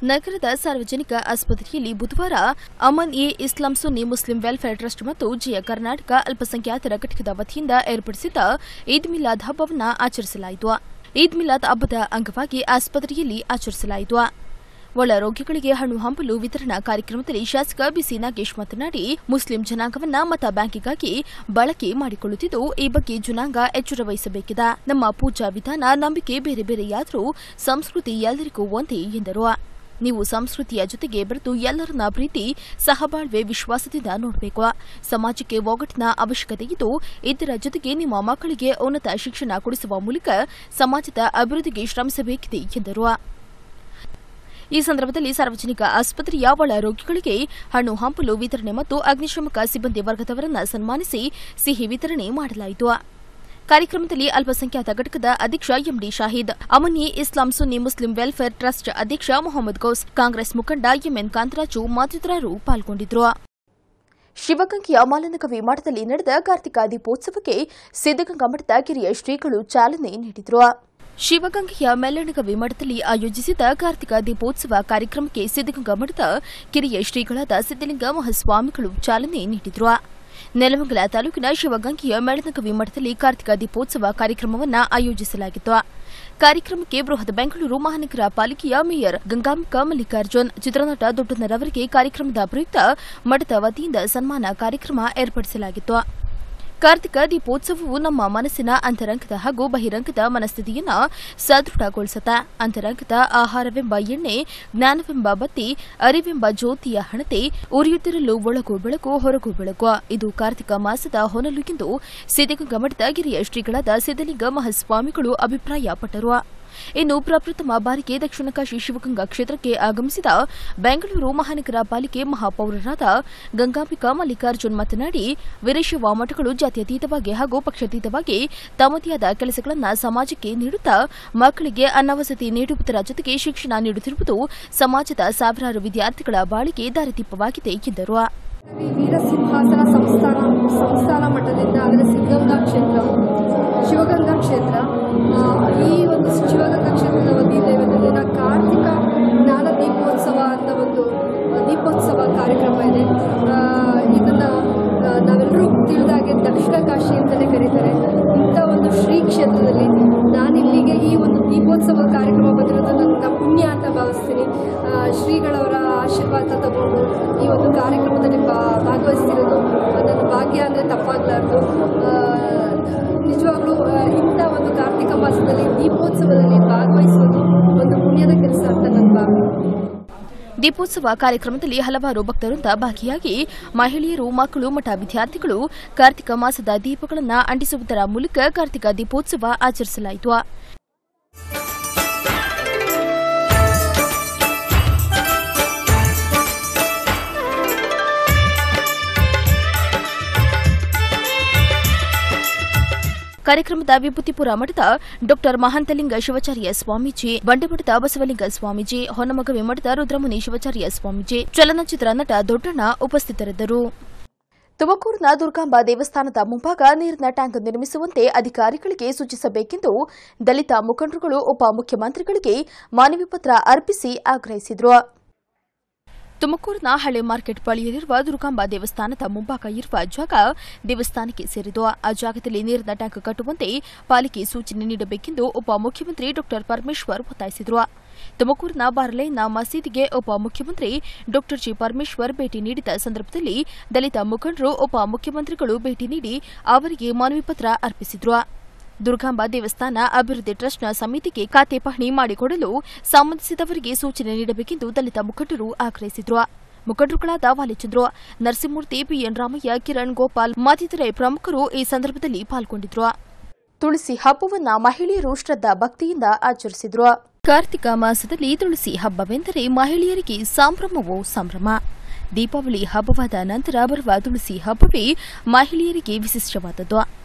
ನಗರದ ಸಾರ್ವಜನಿಕ ಆಸ್ಪತ್ರೆಯಲ್ಲಿ ಬುಧವಾರ Aman e Islam Sunni Muslim welfare trust ಮತ್ತು ಜಿಯ ಕರ್ನಾಟಕ ಅಲ್ಪಸಂಖ್ಯಾತರ ಘಟಕದ ವತಿಯಿಂದ ಏರ್ಪಡಿಸಿದ್ದ ಈದ್ ಮಿಲಾದ್ ಹಬ್ಬವನ್ನು ಆಚರಿಸಲಾಯಿತು. ಈದ್ ಮಿಲಾದ್ ಹಬ್ಬದ ಅಂಗವಾಗಿ ಆಸ್ಪತ್ರೆಯಲ್ಲಿ ಆಚರಿಸಲಾಯಿತು. ಒಳ ರೋಗಿಗಳಿಗೆ ಹಣ್ಣು ಹಂಪಲು ವಿತರಣಾ ಕಾರ್ಯಕ್ರಮದಲ್ಲಿ ಶಾಸಕ ಬಿಸಿ ನಾಗೇಶ್ ಮಾತನಾಡಿ, ಮುಸ್ಲಿಂ ಜನಾಂಗವನ್ನ ಮತ ಬ್ಯಾಂಕಿಗಾಗಿ ಬಳಕೆ ಮಾಡಿಕೊಳ್ಳುತ್ತಿದ್ದು, ಈ ಬಗ್ಗೆ ಜನಾಂಗ ಎಚ್ಚರ ವಹಿಸಬೇಕಿದೆ ನಮ್ಮ ಪೂಜಾ ವಿಧಾನ ನಂಬಿಕೆ ಬೇರೆ ಬೇರೆಯಾದರೂ ಸಂಸ್ಕೃತಿ ಎಲ್ಲರಿಗೂ ಒಂದೇ ಎಂದರು. ನೀವು ಸಂಸ್ಕೃತಿಯ ಜೊತೆಗೆ ಬೆರೆತು ಎಲ್ಲರನ್ನ ಪ್ರೀತಿ, ಸಹಬಾಳ್ವೆ, ವಿಶ್ವಾಸದಿಂದ ನೋಡಬೇಕು. ಸಮಾಜಕ್ಕೆ ಒಗ್ಗಟ್ಟಿನ ಅವಶ್ಯಕತೆ ಇದ್ದು, ಇದರ ಜೊತೆಗೆ ನಿಮ್ಮ ಮಕ್ಕಳಿಗೆ ಉನ್ನತ ಶಿಕ್ಷಣ ಕೊಡಿಸುವ ಮೂಲಕ ಸಮಾಜದ ಅಭಿವೃದ್ಧಿಗೆ ಶ್ರಮಿಸಬೇಕಿದೆ, ಎಂದರು. ಈ ಸಂದರ್ಭದಲ್ಲಿ ಸಾರ್ವಜನಿಕ ಆಸ್ಪತ್ರೆಯ ಒಳ ರೋಗಿಗಳಿಗೆ ಹಣ್ಣು, ಹಂಪಲು ವಿತರಣೆ ಮತ್ತು ಅಗ್ನಿಶಾಮಕ ಸಿಬ್ಬಂದಿ ವರ್ಗದವರನ್ನು ಸನ್ಮಾನಿಸಿ ಸಿಹಿ ವಿತರಣೆ ಮಾಡಲಾಯಿತು. ಕಾರ್ಯಕ್ರಮದಲ್ಲಿ ಅಲ್ಪಸಂಖ್ಯಾತ ಘಟಕದ ಅಧ್ಯಕ್ಷ MD Shahid Amane Islam Sunni Muslim welfare trust ಅಧ್ಯಕ್ಷ ಮೊಹಮ್ಮದ್ ಗೌಸ್, ಕಾಂಗ್ರೆಸ್ ಮುಖಂಡ ಎಂಎನ್ ಕಾಂತರಾಜು ಮತ್ತಿತರರು ಪಾಲ್ಗೊಂಡಿದ್ದರು ಶಿವಗಂಗೆಯ ಮಾಲನಕವಿ ಮಠದಲ್ಲಿ ನಡೆದ ಕಾರ್ತಿಕ ದೀಪೋತ್ಸವಕ್ಕೆ ಸಿದ್ದಗಂಗಾ ಮಠದ ಕಿರಿಯ ಶ್ರೀಗಳು ಚಾಲನೆ ನೀಡಿದರು. ಶಿವಗಂಗೆಯ ಮೆಲ್ಲಣಗವಿ ಮಠದಲ್ಲಿ ಆಯೋಜಿಸಿದ ಕಾರ್ತಿಕ ದೀಪೋತ್ಸವ ಕಾರ್ಯಕ್ರಮಕ್ಕೆ ಸಿದ್ದಗಂಗಾ ಮಠದ ಕಿರಿಯ ಶ್ರೀಗಳಾದ ಸಿದ್ದಲಿಂಗ ಮಹಾಸ್ವಾಮಿಗಳು ಚಾಲನೆ ನೀಡಿದರು. ನೆಲಮಂಗಲ ತಾಲೂಕಿನ ಶಿವಗಂಗೆಯ ಮೆಳನಗವಿ ಮಠದಲ್ಲಿ ಕಾರ್ತಿಕ ದೀಪೋತ್ಸವ ಕಾರ್ಯಕ್ರಮವನ್ನು ಆಯೋಜಿಸಲಾಗಿತ್ತು. ಕಾರ್ಯಕ್ರಮಕ್ಕೆ ಬೃಹತ್ ಬೆಂಗಳೂರು ಮಹಾನಗರ ಪಾಲಿಕೆಯ ಮೇಯರ್ ಗಂಗಾಂಬಿಕಾ ಮಲ್ಲಿಕಾರ್ಜುನ್, ಚಿತ್ರನಟ ದೊಡ್ಡನರವರಿಗೆ ಕಾರ್ಯಕ್ರಮದ ಪ್ರಯುಕ್ತ ಮಠದ ವತಿಯಿಂದ ಸನ್ಮಾನ ಕಾರ್ಯಕ್ರಮ ಏರ್ಪಡಿಸಲಾಗಿತ್ತು. ಕಾರ್ತಿಕ ದೀಪೋತ್ಸವವು ನಮ್ಮ ಮನಸ್ಸಿನ ಅಂತರಂಗದ ಹಾಗೂ ಬಹಿರಂಗದ ಮನಸ್ಥಿತಿಯನ್ನ ಸದೃಢಗೊಳಿಸುತ್ತೆ. ಅಂತರಂಗದ ಆಹಾರವೆಂಬ ಎಣ್ಣೆ, ಜ್ಞಾನವೆಂಬ ಬತ್ತಿ, ಅರಿವೆಂಬ ಜ್ಯೋತಿಯ ಹಣತೆ ಉರಿಯುತ್ತಿರಲು ಒಳಗು ಬೆಳಕು, ಹೊರಗು ಬೆಳಕು. ಇದು ಕಾರ್ತಿಕ ಮಾಸದ ಹೊನಲು ಎಂದು ಸಿದ್ದಗಂಗಾ ಮಠದ ಗಿರಿಯ ಶ್ರೀಗಳಾದ ಸಿದ್ದಲಿಂಗ ಮಹಾಸ್ವಾಮಿಗಳು ಅಭಿಪ್ರಾಯಪಟ್ಟರು. ಇನ್ನು ಪ್ರಪ್ರಥಮ ಬಾರಿಗೆ ದಕ್ಷಿಣ ಕಾಶಿ ಶಿವಗಂಗಾ ಕ್ಷೇತ್ರಕ್ಕೆ ಆಗಮಿಸಿದ ಬೆಂಗಳೂರು ಮಹಾನಗರ ಪಾಲಿಕೆ ಮಹಾಪೌರರಾದ ಗಂಗಾಂಬಿಕಾ ಮಲ್ಲಿಕಾರ್ಜುನ್ ಮಾತನಾಡಿ ವೀರಶೈವ ಮಠಗಳು ಜಾತ್ಯತೀತವಾಗಿ ಹಾಗೂ ಪಕ್ಷಾತೀತವಾಗಿ ತಮ್ಮದೇ ಆದ ಕೆಲಸಗಳನ್ನು ಸಮಾಜಕ್ಕೆ ನೀಡುತ್ತಾ ಮಕ್ಕಳಿಗೆ ಅನ್ನವಸತಿ ನೀಡುವುದರ ಜೊತೆಗೆ ಶಿಕ್ಷಣ ನೀಡುತ್ತಿರುವುದು ಸಮಾಜದ ಸಾವಿರಾರು ವಿದ್ಯಾರ್ಥಿಗಳ ಬಾಳಿಗೆ ದಾರಿದೀಪವಾಗಿದೆ, ಎಂದರು. ವೀರಸಿಂಹಾಸನ ಸಂಸ್ಥಾನ ಸಂಸ್ಥಾನ ಮಠದಿಂದ ಅಂದರೆ ಸಿದ್ಧಗಂಗಾ ಕ್ಷೇತ್ರ, ಶಿವಗಂಗಾ ಕ್ಷೇತ್ರ. ಈ ಒಂದು ಶಿವಗಂಗಾ ಕ್ಷೇತ್ರದ ವತಿಯಿಂದ ಇವತ್ತು ದಿನ ಕಾರ್ತಿಕ ಜ್ಞಾನ ದೀಪೋತ್ಸವ ಅಂತ ಒಂದು ದೀಪೋತ್ಸವ ಕಾರ್ಯಕ್ರಮ ಇದೆ. ಇದನ್ನ ನಾವೆಲ್ಲರೂ ತಿಳಿದಾಗೆ ದಕ್ಷಿಣ ಕಾಶಿ ಅಂತಲೇ ಕರೀತಾರೆ. ಇಂಥ ಒಂದು ಶ್ರೀ ಕ್ಷೇತ್ರದಲ್ಲಿ ನಾನು ಇಲ್ಲಿಗೆ ಈ ಒಂದು ದೀಪೋತ್ಸವ ಕಾರ್ಯಕ್ರಮ ಬಂದಿರೋದು ನನ್ನ ಪುಣ್ಯ ಅಂತ ಭಾವಿಸ್ತೀನಿ. ಶ್ರೀಗಳವರ ಆಶೀರ್ವಾದ ತಗೊಂಡು ಈ ಒಂದು ಕಾರ್ಯಕ್ರಮದಲ್ಲಿ ಭಾಗವಹಿಸ್ತಿರೋದು. ನನ್ನ ಭಾಗ್ಯ ಅಂದರೆ ತಪ್ಪಾಗಲಾರ್ದು. ನಿಜವಾಗ್ಲೂ ಆ, ಇಂಥ ಒಂದು ಕಾರ್ತಿಕ ಮಾಸದಲ್ಲಿ ದೀಪೋತ್ಸವದಲ್ಲಿ ಭಾಗವಹಿಸುವುದು ಒಂದು ಪುಣ್ಯದ ಕೆಲಸ ಅಂತ ನನ್ನ ಭಾವನೆ ದೀಪೋತ್ಸವ ಕಾರ್ಯಕ್ರಮದಲ್ಲಿ ಹಲವಾರು ಭಕ್ತರಿಂದ ಭಾಗಿಯಾಗಿ ಮಹಿಳೆಯರು, ಮಕ್ಕಳು, ಮಠ ವಿದ್ಯಾರ್ಥಿಗಳು ಕಾರ್ತಿಕ ಮಾಸದ ದೀಪಗಳನ್ನು ಅಂಟಿಸುವುದರ ಮೂಲಕ ಕಾರ್ತಿಕ ದೀಪೋತ್ಸವ ಆಚರಿಸಲಾಯಿತು. ಕಾರ್ಯಕ್ರಮದ ವಿಭೂತಿಪುರ ಮಠದ ಡಾಕ್ಟರ್ ಮಹಾಂತಲಿಂಗ ಶಿವಾಚಾರ್ಯ ಸ್ವಾಮೀಜಿ ಬಂಡೆಮಠದ ಬಸವಲಿಂಗ ಸ್ವಾಮೀಜಿ ಹೊನ್ನಮಗವಿ ಮಠದ ರುದ್ರಮುನಿ ಶಿವಾಚಾರ್ಯ ಸ್ವಾಮೀಜಿ, ಚಲನಚಿತ್ರ ನಟ ದೊಡ್ಡಣ್ಣ ಉಪಸ್ಥಿತರಿದ್ದರು. ತುಮಕೂರಿನ ದುರ್ಗಾಂಬ ದೇವಸ್ಥಾನದ ಮುಂಭಾಗ ನೀರಿನ ಟ್ಯಾಂಕ್ ನಿರ್ಮಿಸುವಂತೆ ಅಧಿಕಾರಿಗಳಿಗೆ ಸೂಚಿಸಬೇಕೆಂದು ದಲಿತ ಮುಖಂಡರುಗಳು ಉಪಮುಖ್ಯಮಂತ್ರಿಗಳಿಗೆ ಮನವಿ ಪತ್ರ ಅರ್ಪಿಸಿ ಆಗ್ರಹಿಸಿದರು. ತುಮಕೂರಿನ ಹಳೆ ಮಾರ್ಕೆಟ್ ಬಳಿಯಲ್ಲಿರುವ ದುರ್ಗಾಂಬ ದೇವಸ್ಥಾನದ ಮುಂಭಾಗ ಇರುವ ಜಾಗ ದೇವಸ್ಥಾನಕ್ಕೆ ಸೇರಿದ್ದು, ಆ ಜಾಗದಲ್ಲಿ ನೀರಿನ ಟ್ಯಾಂಕ್ ಕಟ್ಟುವಂತೆ ಪಾಲಿಕೆ ಸೂಚನೆ ನೀಡಬೇಕೆಂದು ಉಪಮುಖ್ಯಮಂತ್ರಿ ಡಾ ಪರಮೇಶ್ವರ್ ಒತ್ತಾಯಿಸಿದರು. ತುಮಕೂರಿನ ಬಾರ್ಲೈನ್ನ ಮಸೀದಿಗೆ ಉಪಮುಖ್ಯಮಂತ್ರಿ ಡಾ ಜಿ ಪರಮೇಶ್ವರ್ ಭೇಟಿ ನೀಡಿದ ಸಂದರ್ಭದಲ್ಲಿ ದಲಿತ ಮುಖಂಡರು ಉಪಮುಖ್ಯಮಂತ್ರಿಗಳು ಭೇಟಿ ನೀಡಿ ಅವರಿಗೆ ಮನವಿ ಪತ್ರ ಅರ್ಪಿಸಿದರು. ದುರ್ಗಾಂಬ ದೇವಸ್ಥಾನ ಅಭಿವೃದ್ಧಿ ಟ್ರಸ್ಟ್ನ ಸಮಿತಿಗೆ ಖಾತೆ ಪಹಣಿ ಮಾಡಿಕೊಡಲು ಸಂಬಂಧಿಸಿದವರಿಗೆ ಸೂಚನೆ ನೀಡಬೇಕೆಂದು ದಲಿತ ಮುಖಂಡರು ಆಗ್ರಹಿಸಿದರು. ಮುಖಂಡರುಗಳಾದ ವಾಲಿಚಂದ್ರ, ನರಸಿಂಹಮೂರ್ತಿ, ಬಿಎನ್ ರಾಮಯ್ಯ, ಕಿರಣ್ ಗೋಪಾಲ್ ಮತ್ತಿತರೆ ಪ್ರಮುಖರು ಈ ಸಂದರ್ಭದಲ್ಲಿ ಪಾಲ್ಗೊಂಡಿದ್ರು. ತುಳಸಿ ಹಬ್ಬವನ್ನ ಮಹಿಳೆಯರು ಶ್ರದ್ಧಾ ಭಕ್ತಿಯಿಂದ ಆಚರಿಸಿದ್ರು. ಕಾರ್ತಿಕ ಮಾಸದಲ್ಲಿ ತುಳಸಿ ಹಬ್ಬವೆಂದರೆ ಮಹಿಳೆಯರಿಗೆ ಸಂಭ್ರಮವೋ ಸಂಭ್ರಮ. ದೀಪಾವಳಿ ಹಬ್ಬವಾದ ನಂತರ ಬರುವ ತುಳಸಿ ಹಬ್ಬವೇ ಮಹಿಳೆಯರಿಗೆ ವಿಶಿಷ್ಟವಾದದ್ದು.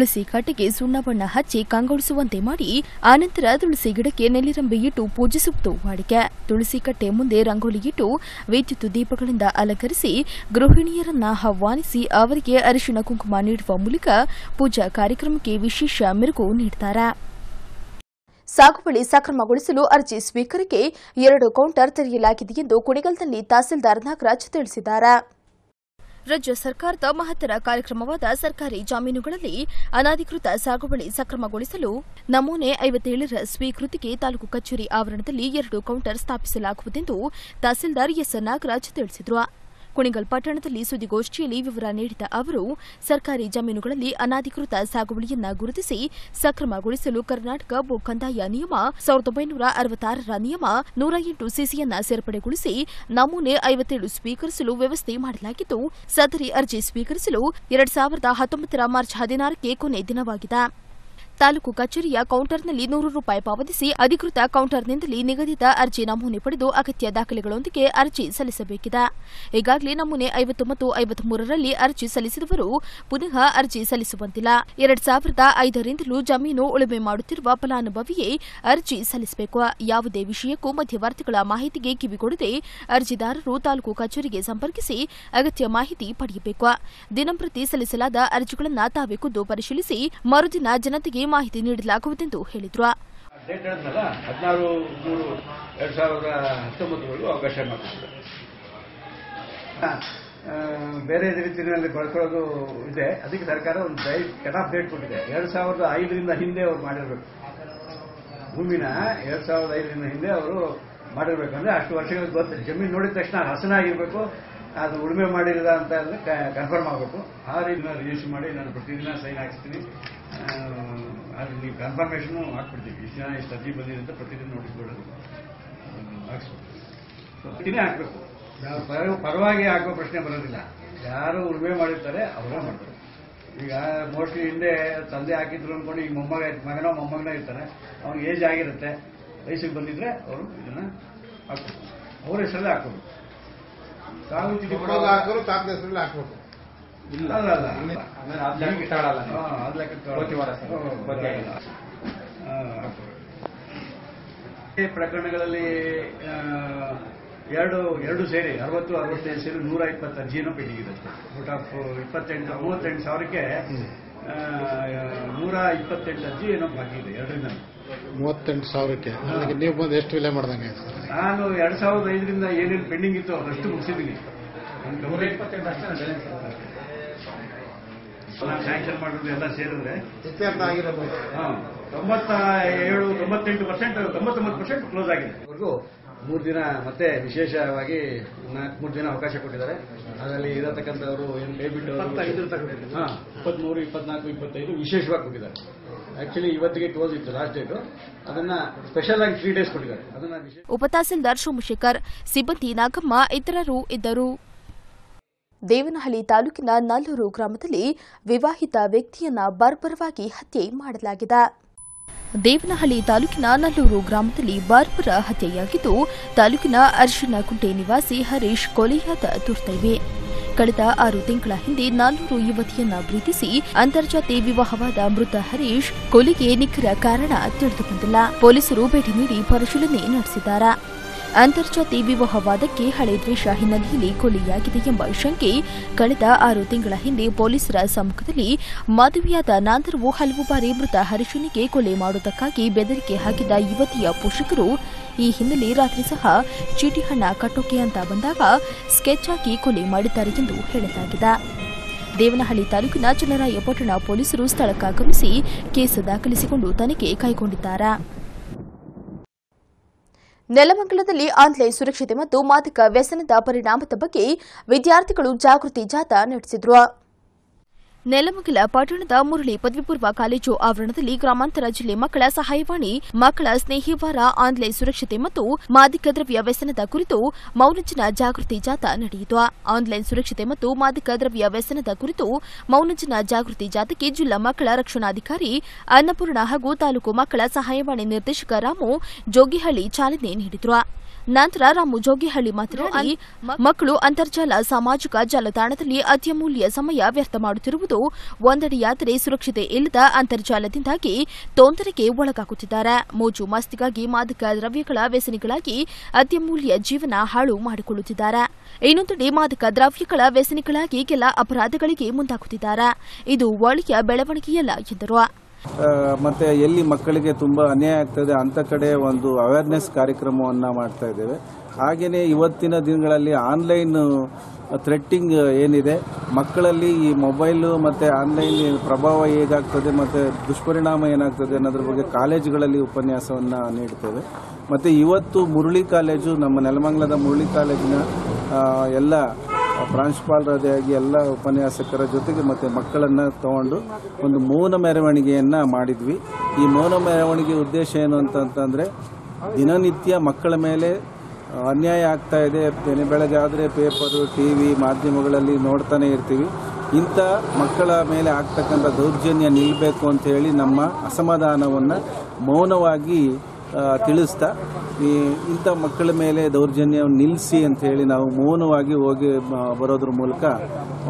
ತುಳಸಿ ಕಟ್ಟೆಗೆ ಸುಣ್ಣ ಬಣ್ಣ ಹಚ್ಚಿ ಕಂಗೊಳಿಸುವಂತೆ ಮಾಡಿ, ಆನಂತರ ತುಳಸಿ ಗಿಡಕ್ಕೆ ನೆಲ್ಲಿರಂಬೆ ಇಟ್ಟು ಪೂಜಿಸುವುದು ವಾಡಿಕೆ. ತುಳಸಿ ಕಟ್ಟೆ ಮುಂದೆ ರಂಗೋಲಿ ಇಟ್ಟು ವಿದ್ಯುತ್ ದೀಪಗಳಿಂದ ಅಲಂಕರಿಸಿ ಗೃಹಿಣಿಯರನ್ನ ಆಹ್ವಾನಿಸಿ ಅವರಿಗೆ ಅರಿಶಿಣ ಕುಂಕುಮ ನೀಡುವ ಮೂಲಕ ಪೂಜಾ ಕಾರ್ಯಕ್ರಮಕ್ಕೆ ವಿಶೇಷ ಮೆರುಗು ನೀಡುತ್ತಾರೆ ಸಾಗುವಳಿ ಸಕ್ರಮಗೊಳಿಸಲು ಅರ್ಜಿ ಸ್ವೀಕರಿಗೆ ಎರಡು ಕೌಂಟರ್ ತೆರೆಯಲಾಗಿದೆ ಎಂದು ಕುಣಿಗಲ್ನಲ್ಲಿ ತಹಸೀಲ್ದಾರ್ ನಾಗರಾಜ್ ತಿಳಿಸಿದ್ದಾರೆ. ರಾಜ್ಯ ಸರ್ಕಾರದ ಮಹತ್ತರ ಕಾರ್ಯಕ್ರಮವಾದ ಸರ್ಕಾರಿ ಜಮೀನುಗಳಲ್ಲಿ ಅನಧಿಕೃತ ಸಾಗುವಳಿ ಸಕ್ರಮಗೊಳಿಸಲು ನಮೂನೆ ಐವತ್ತೇಳರ ಸ್ವೀಕೃತಿಗೆ ತಾಲೂಕು ಕಚೇರಿ ಆವರಣದಲ್ಲಿ ಎರಡು ಕೌಂಟರ್ ಸ್ಥಾಪಿಸಲಾಗುವುದೆಂದು ತಹಸೀಲ್ದಾರ್ ಎಸ್ ನಾಗರಾಜ್ ತಿಳಿಸಿದರು. ಕುಣಿಗಲ್ ಪಟ್ಟಣದಲ್ಲಿ ಸುದ್ದಿಗೋಷ್ಠಿಯಲ್ಲಿ ವಿವರ ನೀಡಿದ ಅವರು, ಸರ್ಕಾರಿ ಜಮೀನುಗಳಲ್ಲಿ ಅನಧಿಕೃತ ಸಾಗುವಳಿಯನ್ನ ಗುರುತಿಸಿ ಸಕ್ರಮಗೊಳಿಸಲು ಕರ್ನಾಟಕ ಭೂ ಕಂದಾಯ ನಿಯಮ, ಸಾವಿರದ ಒಂಬೈನೂರ ಅರವತ್ತಾರರ ನಿಯಮ, ನೂರ ಎಂಟು ಸಿಸಿಯನ್ನ ಸೇರ್ಪಡೆಗೊಳಿಸಿ ನಮೂನೆ ಐವತ್ತೇಳು ಸ್ವೀಕರಿಸಲು ವ್ಯವಸ್ಥೆ ಮಾಡಲಾಗಿದ್ದು, ಸದರಿ ಅರ್ಜಿ ಸ್ವೀಕರಿಸಲು ಎರಡ್ ಸಾವಿರದ ಹತ್ತೊಂಬತ್ತರ ಮಾರ್ಚ್ ಹದಿನಾರಕ್ಕೆ ಕೊನೆ ದಿನವಾಗಿದೆ. ತಾಲೂಕು ಕಚೇರಿಯ ಕೌಂಟರ್ನಲ್ಲಿ ನೂರು ರೂಪಾಯಿ ಪಾವತಿಸಿ ಅಧಿಕೃತ ಕೌಂಟರ್ನಿಂದಲೇ ನಿಗದಿತ ಅರ್ಜಿ ನಮೂನೆ ಪಡೆದು ಅಗತ್ಯ ದಾಖಲೆಗಳೊಂದಿಗೆ ಅರ್ಜಿ ಸಲ್ಲಿಸಬೇಕಿದೆ. ಈಗಾಗಲೇ ನಮೂನೆ ಐವತ್ತು ಮತ್ತು ಐವತ್ಮೂರರಲ್ಲಿ ಅರ್ಜಿ ಸಲ್ಲಿಸಿದವರು ಪುನಃ ಅರ್ಜಿ ಸಲ್ಲಿಸುವಂತಿಲ್ಲ. ಎರಡ್ ಸಾವಿರದ ಐದರಿಂದಲೂ ಜಮೀನು ಉಳುಮೆ ಮಾಡುತ್ತಿರುವ ಫಲಾನುಭವಿಯೇ ಅರ್ಜಿ ಸಲ್ಲಿಸಬೇಕು. ಯಾವುದೇ ವಿಷಯಕ್ಕೂ ಮಧ್ಯವರ್ತಿಗಳ ಮಾಹಿತಿಗೆ ಕಿವಿಗೊಡದೆ ಅರ್ಜಿದಾರರು ತಾಲೂಕು ಕಚೇರಿಗೆ ಸಂಪರ್ಕಿಸಿ ಅಗತ್ಯ ಮಾಹಿತಿ ಪಡೆಯಬೇಕು. ದಿನಂಪ್ರತಿ ಸಲ್ಲಿಸಲಾದ ಅರ್ಜಿಗಳನ್ನು ತಾವೇ ಖುದ್ದು ಪರಿಶೀಲಿಸಿ ಮರುದಿನ ಜನತೆಗೆ ಮಾಹಿತಿ ನೀಡಲಾಗುವುದೆಂದು ಹೇಳಿದ್ರು. ಡೇಟ್ ಹೇಳಿದ್ನಲ್ಲ ಹದಿನಾರು ಮೂರು ಎರಡು ಸಾವಿರದ ಹತ್ತೊಂಬತ್ತರವರೆಗೂ ಅವಕಾಶ ಬೇರೆ ರೀತಿಯಲ್ಲಿ ಬರ್ಕೊಳ್ಳೋದು ಇದೆ. ಅದಕ್ಕೆ ಸರ್ಕಾರ ಒಂದು ಡೈಟ್ ಕಟ್ ಆಫ್ ಡೇಟ್ ಕೊಟ್ಟಿದೆ. ಎರಡು ಸಾವಿರದ ಐದರಿಂದ ಹಿಂದೆ ಅವ್ರು ಮಾಡಿರಬೇಕು. ಭೂಮಿನ ಎರಡು ಸಾವಿರದ ಐದರಿಂದ ಹಿಂದೆ ಅವರು ಮಾಡಿರ್ಬೇಕಂದ್ರೆ ಅಷ್ಟು ವರ್ಷಗಳ ಗೊತ್ತು. ಜಮೀನು ನೋಡಿದ ತಕ್ಷಣ ಹಸನಾಗಿರ್ಬೇಕು ಅದು ಉಳುಮೆ ಮಾಡಿರದ ಅಂತ ಕನ್ಫರ್ಮ್ ಆಗಬೇಕು. ಆ ರೀತಿ ನಾನು ರಿಜಿಸ್ಟರ್ ಮಾಡಿ ನಾನು ಪ್ರತಿದಿನ ಸೈನ್ ಹಾಕ್ಸ್ತೀನಿ. ಆ, ಅದು ನೀವು ಕನ್ಫರ್ಮೇಷನು ಹಾಕ್ಬಿಡ್ತೀವಿ. ಇಷ್ಟು ಜನ ಇಷ್ಟು ಅರ್ಜಿ ಬಂದಿದೆ ಅಂತ ಪ್ರತಿದಿನ ನೋಟಿಸ್ ಕೊಡೋದು ಹಾಕ್ಸ್ಬೇಕು ಪ್ರತಿದಿನ ಹಾಕಬೇಕು. ಪರವಾಗಿ ಹಾಕೋ ಪ್ರಶ್ನೆ ಬರೋದಿಲ್ಲ. ಯಾರು ಉಳುಮೆ ಮಾಡಿರ್ತಾರೆ ಅವರೇ ಮಾಡ್ತಾರೆ. ಈಗ ಮೋಸ್ಟ್ಲಿ ಹಿಂದೆ ತಂದೆ ಹಾಕಿದ್ರು ಅಂದ್ಕೊಂಡು ಈಗ ಮೊಮ್ಮಗ ಮಗನೋ ಮೊಮ್ಮಗನೋ ಇರ್ತಾರೆ. ಅವ್ನಿಗೆ ಏಜ್ ಆಗಿರುತ್ತೆ. ವಯಸ್ಸಿಗೆ ಬಂದಿದ್ರೆ ಅವರು ಇದನ್ನ ಹಾಕ್ಬೇಕು. ಅವ್ರ ಹೆಸರಲ್ಲೇ ಹಾಕೋದು ತಾವು ಹಾಕೋರು ತಾತ ಹೆಸರಲ್ಲಿ ಹಾಕ್ಬೇಕು. ಇಲ್ಲ. ಅಲ್ಲ ಅಲ್ಲ ಪ್ರಕರಣಗಳಲ್ಲಿ ಆ, ಎರಡು ಎರಡು ಸೇರಿ ಅರವತ್ತು ಅರವತ್ತೈದು ಸೇರಿ ನೂರ ಇಪ್ಪತ್ತು ಜೀನೋ ಪೆಂಡಿಂಗ್ ಇದೆ ಔಟ್ ಆಫ್ ಇಪ್ಪತ್ತೆಂಟು ಮೂವತ್ತೆಂಟು ಸಾವಿರಕ್ಕೆ ಆ, ನೂರ ಇಪ್ಪತ್ತೆಂಟು ಅರ್ಜಿ ಏನೋ ಬಾಕಿ ಇದೆ ಎರಡರಿಂದ. ಮೂವತ್ತೆಂಟು ಸಾವಿರಕ್ಕೆ. ನೀವು ಬಂದು ಎಷ್ಟು ವಿಲೆ ಮಾಡ್ದಂಗೆ ನಾನು ಎರಡು ಸಾವಿರದ ಐದರಿಂದ ಏನೇನು ಪೆಂಡಿಂಗ್ ಇತ್ತು ಅದಷ್ಟು ಮುಗಿಸಿದ್ದೀನಿ. ಸ್ಯಾಂಕ್ಷನ್ ಮಾಡೋದು ಎಲ್ಲ ಸೇರಿದ್ರೆ ಹಾ, ತೊಂಬತ್ತ ಏಳು ತೊಂಬತ್ತೆಂಟು ಪರ್ಸೆಂಟ್ ತೊಂಬತ್ತೊಂಬತ್ತು ಪರ್ಸೆಂಟ್ ಕ್ಲೋಸ್ ಆಗಿದೆ. ಅವ್ರಿಗೂ ಮೂರು ದಿನ ಮತ್ತೆ ವಿಶೇಷವಾಗಿ ನಾಲ್ಕು ಮೂರು ದಿನ ಅವಕಾಶ ಕೊಟ್ಟಿದ್ದಾರೆ. ಅದರಲ್ಲಿ ಇರತಕ್ಕಂಥವರು ಏನು ಡೇಬಿಟ್ ಹಾಂ ಇಪ್ಪತ್ಮೂರು ಇಪ್ಪತ್ನಾಲ್ಕು ಇಪ್ಪತ್ತೈದು ವಿಶೇಷವಾಗಿ ಕೊಟ್ಟಿದ್ದಾರೆ. ಆಕ್ಚುಲಿ ಇವತ್ತಿಗೆ ಕ್ಲೋಸ್ ಇತ್ತು ಲಾಸ್ಟ್ ಡೇಟ್ ಅದನ್ನ ಸ್ಪೆಷಲ್ ಆಗಿ ತ್ರೀ ಡೇಸ್ ಕೊಟ್ಟಿದ್ದಾರೆ. ಅದನ್ನ ವಿಶೇಷ ಉಪತಹಸೀಲ್ದಾರ್ ಸೋಮಶೇಖರ್ ಸಿಬ್ಬಂದಿ ನಾಗಮ್ಮ ಇತರರು ಇದ್ದರು. ದೇವನಹಳ್ಳಿ ತಾಲೂಕಿನ ನಲ್ಲೂರು ಗ್ರಾಮದಲ್ಲಿ ವಿವಾಹಿತ ವ್ಯಕ್ತಿಯನ್ನ ಬರ್ಬರವಾಗಿ ಹತ್ಯೆ ಮಾಡಲಾಗಿದೆ. ದೇವನಹಳ್ಳಿ ತಾಲೂಕಿನ ನಲ್ಲೂರು ಗ್ರಾಮದಲ್ಲಿ ಬಾರ್ಬರ ಹತ್ಯೆಯಾಗಿದ್ದು, ತಾಲೂಕಿನ ಅರ್ಜುನಕುಂಟೆ ನಿವಾಸಿ ಹರೀಶ್ ಕೊಲೆಯಾದ ತುರ್ತೈವೆ ಕಳೆದ ಆರು ತಿಂಗಳ ಹಿಂದೆ ನಾಲ್ವರು ಯುವತಿಯನ್ನ ಪ್ರೀತಿಸಿ ಅಂತರ್ಜಾತಿ ವಿವಾಹವಾದ ಮೃತ ಹರೀಶ್ ಕೊಲೆಗೆ ನಿಖರ ಕಾರಣ ತಿಳಿದುಬಂದಿಲ್ಲ. ಪೊಲೀಸರು ಭೇಟಿ ನೀಡಿ ಪರಿಶೀಲನೆ ನಡೆಸಿದ್ದಾರೆ. ಅಂತರ್ಜಾತಿ ವಿವಾಹವಾದಕ್ಕೆ ಹಳೆ ದ್ವೇಷ ಹಿನ್ನೆಲೆಯಲ್ಲಿ ಕೊಲೆಯಾಗಿದೆ ಎಂಬ ಶಂಕೆ ಕಳೆದ ಆರು ತಿಂಗಳ ಹಿಂದೆ ಪೊಲೀಸರ ಸಮ್ಮುಖದಲ್ಲಿ ಮದುವೆಯಾದ ನಾಂದರವು ಹಲವು ಬಾರಿ ಮೃತ ಹರೀಶನಿಗೆ ಕೊಲೆ ಮಾಡುವುದಕ್ಕಾಗಿ ಬೆದರಿಕೆ ಹಾಕಿದ ಯುವತಿಯ ಪೋಷಕರು ಈ ಹಿನ್ನೆಲೆ ರಾತ್ರಿ ಸಹ ಚೀಟಿ ಹಣ ಕಟ್ಟೋಕೆ ಅಂತ ಬಂದಾಗ ಸ್ಕೆಚ್ ಹಾಕಿ ಕೊಲೆ ಮಾಡಿದ್ದಾರೆ ಎಂದು ಹೇಳಲಾಗಿದೆ. ದೇವನಹಳ್ಳಿ ತಾಲೂಕಿನ ಚನ್ನರಾಯಪಟ್ಟಣ ಪೊಲೀಸರು ಸ್ಥಳಕ್ಕಾಗಮಿಸಿ ಕೇಸ್ ದಾಖಲಿಸಿಕೊಂಡು ತನಿಖೆ ಕೈಗೊಂಡಿದ್ದಾರೆ. ನೆಲಮಂಗಲದಲ್ಲಿ ಆನ್ಲೈನ್ ಸುರಕ್ಷತೆ ಮತ್ತು ಮಾದಕ ವ್ಯಸನದ ಪರಿಣಾಮದ ಬಗ್ಗೆ ವಿದ್ಯಾರ್ಥಿಗಳು ಜಾಗೃತಿ ಜಾಥಾ ನಡೆಸಿದ್ರು. ನೆಲಮಂಗಲ ಪಟ್ಟಣದ ಮುರಳಿ ಪದವಿಪೂರ್ವ ಕಾಲೇಜು ಆವರಣದಲ್ಲಿ ಗ್ರಾಮಾಂತರ ಜಿಲ್ಲೆ ಮಕ್ಕಳ ಸಹಾಯವಾಣಿ, ಮಕ್ಕಳ ಸ್ನೇಹಿವಾರ ಆನ್ಲೈನ್ ಸುರಕ್ಷತೆ ಮತ್ತು ಮಾದಕ ದ್ರವ್ಯ ವ್ಯಸನದ ಕುರಿತು ಮೌನಜನ ಜಾಗೃತಿ ಜಾಥಾ ನಡೆಯಿತು. ಆನ್ಲೈನ್ ಸುರಕ್ಷತೆ ಮತ್ತು ಮಾದಕ ದ್ರವ್ಯ ವ್ಯಸನದ ಕುರಿತು ಮೌನಜನ ಜಾಗೃತಿ ಜಾಥಾಕ್ಕೆ ಜಿಲ್ಲಾ ಮಕ್ಕಳ ರಕ್ಷಣಾಧಿಕಾರಿ, ಅನ್ನಪೂರ್ಣ ಹಾಗೂ ತಾಲೂಕು ಮಕ್ಕಳ ಸಹಾಯವಾಣಿ ನಿರ್ದೇಶಕ ರಾಮು ಜೋಗಿಹಳ್ಳಿ ಚಾಲನೆ ನೀಡಿದರು. ನಂತರ ರಾಮು ಜೋಗಿಹಳ್ಳಿ ಮಾತನಾಡಿ ಮಕ್ಕಳು ಅಂತರ್ಜಾಲ ಸಾಮಾಜಿಕ ಜಾಲತಾಣದಲ್ಲಿ ಅತ್ಯಮೂಲ್ಯ ಸಮಯ ವ್ಯರ್ಥ ಮಾಡುತ್ತಿರುವುದು ಒಂದೆಡೆಯಾದರೆ ಸುರಕ್ಷತೆ ಇಲ್ಲದ ಅಂತರ್ಜಾಲದಿಂದಾಗಿ ತೊಂದರೆಗೆ ಒಳಗಾಗುತ್ತಿದ್ದಾರೆ. ಮೋಜು ಮಸ್ತಿಗಾಗಿ ಮಾದಕ ದ್ರವ್ಯಗಳ ವ್ಯಸನಿಗಳಾಗಿ ಅತ್ಯಮೂಲ್ಯ ಜೀವನ ಹಾಳು ಮಾಡಿಕೊಳ್ಳುತ್ತಿದ್ದಾರೆ. ಇನ್ನೊಂದೆಡೆ ಮಾದಕ ದ್ರವ್ಯಗಳ ವ್ಯಸನಿಗಳಾಗಿ ಕೆಲ ಅಪರಾಧಗಳಿಗೆ ಮುಂದಾಗುತ್ತಿದ್ದಾರೆ. ಇದು ಒಳ್ಳೆಯ ಬೆಳವಣಿಗೆಯಲ್ಲ ಎಂದರು. ಮತ್ತೆ ಎಲ್ಲಿ ಮಕ್ಕಳಿಗೆ ತುಂಬ ಅನ್ಯಾಯ ಆಗ್ತದೆ ಅಂತ ಕಡೆ ಒಂದು ಅವೇರ್ನೆಸ್ ಕಾರ್ಯಕ್ರಮವನ್ನು ಮಾಡ್ತಾ ಇದ್ದೇವೆ. ಹಾಗೆಯೇ ಇವತ್ತಿನ ದಿನಗಳಲ್ಲಿ ಆನ್ಲೈನ್ ಥ್ರೆಟ್ಟಿಂಗ್ ಏನಿದೆ, ಮಕ್ಕಳಲ್ಲಿ ಈ ಮೊಬೈಲು ಮತ್ತು ಆನ್ಲೈನ್ ಪ್ರಭಾವ ಹೇಗಾಗ್ತದೆ ಮತ್ತು ದುಷ್ಪರಿಣಾಮ ಏನಾಗ್ತದೆ ಅನ್ನೋದ್ರ ಬಗ್ಗೆ ಕಾಲೇಜುಗಳಲ್ಲಿ ಉಪನ್ಯಾಸವನ್ನು ನೀಡ್ತೇವೆ. ಮತ್ತು ಇವತ್ತು ಮುರಳಿ ಕಾಲೇಜು, ನಮ್ಮ ನೆಲಮಂಗಲದ ಮುರಳಿ ಕಾಲೇಜಿನ ಎಲ್ಲ ಪ್ರಾಂಶುಪಾಲರಾದಿಯಾಗಿ ಎಲ್ಲ ಉಪನ್ಯಾಸಕರ ಜೊತೆಗೆ ಮತ್ತು ಮಕ್ಕಳನ್ನು ತಗೊಂಡು ಒಂದು ಮೌನ ಮೆರವಣಿಗೆಯನ್ನು ಮಾಡಿದ್ವಿ. ಈ ಮೌನ ಮೆರವಣಿಗೆ ಉದ್ದೇಶ ಏನು ಅಂತಂತಂದರೆ ದಿನನಿತ್ಯ ಮಕ್ಕಳ ಮೇಲೆ ಅನ್ಯಾಯ ಆಗ್ತಾ ಇದೆ. ಬೆನೆ ಬೆಳಗ್ಗೆ ಆದರೆ ಪೇಪರು ಟಿ ವಿ ಮಾಧ್ಯಮಗಳಲ್ಲಿ ನೋಡ್ತಾನೆ ಇರ್ತೀವಿ. ಇಂಥ ಮಕ್ಕಳ ಮೇಲೆ ಆಗ್ತಕ್ಕಂಥ ದೌರ್ಜನ್ಯ ನಿಲ್ಲಬೇಕು ಅಂತ ಹೇಳಿ ನಮ್ಮ ಅಸಮಾಧಾನವನ್ನು ಮೌನವಾಗಿ ತಿಳಿಸ್ತಾ, ಈ ಇಂಥ ಮಕ್ಕಳ ಮೇಲೆ ದೌರ್ಜನ್ಯವನ್ನು ನಿಲ್ಲಿಸಿ ಅಂತ ಹೇಳಿ ನಾವು ಮೌನವಾಗಿ ಹೋಗಿ ಬರೋದ್ರ ಮೂಲಕ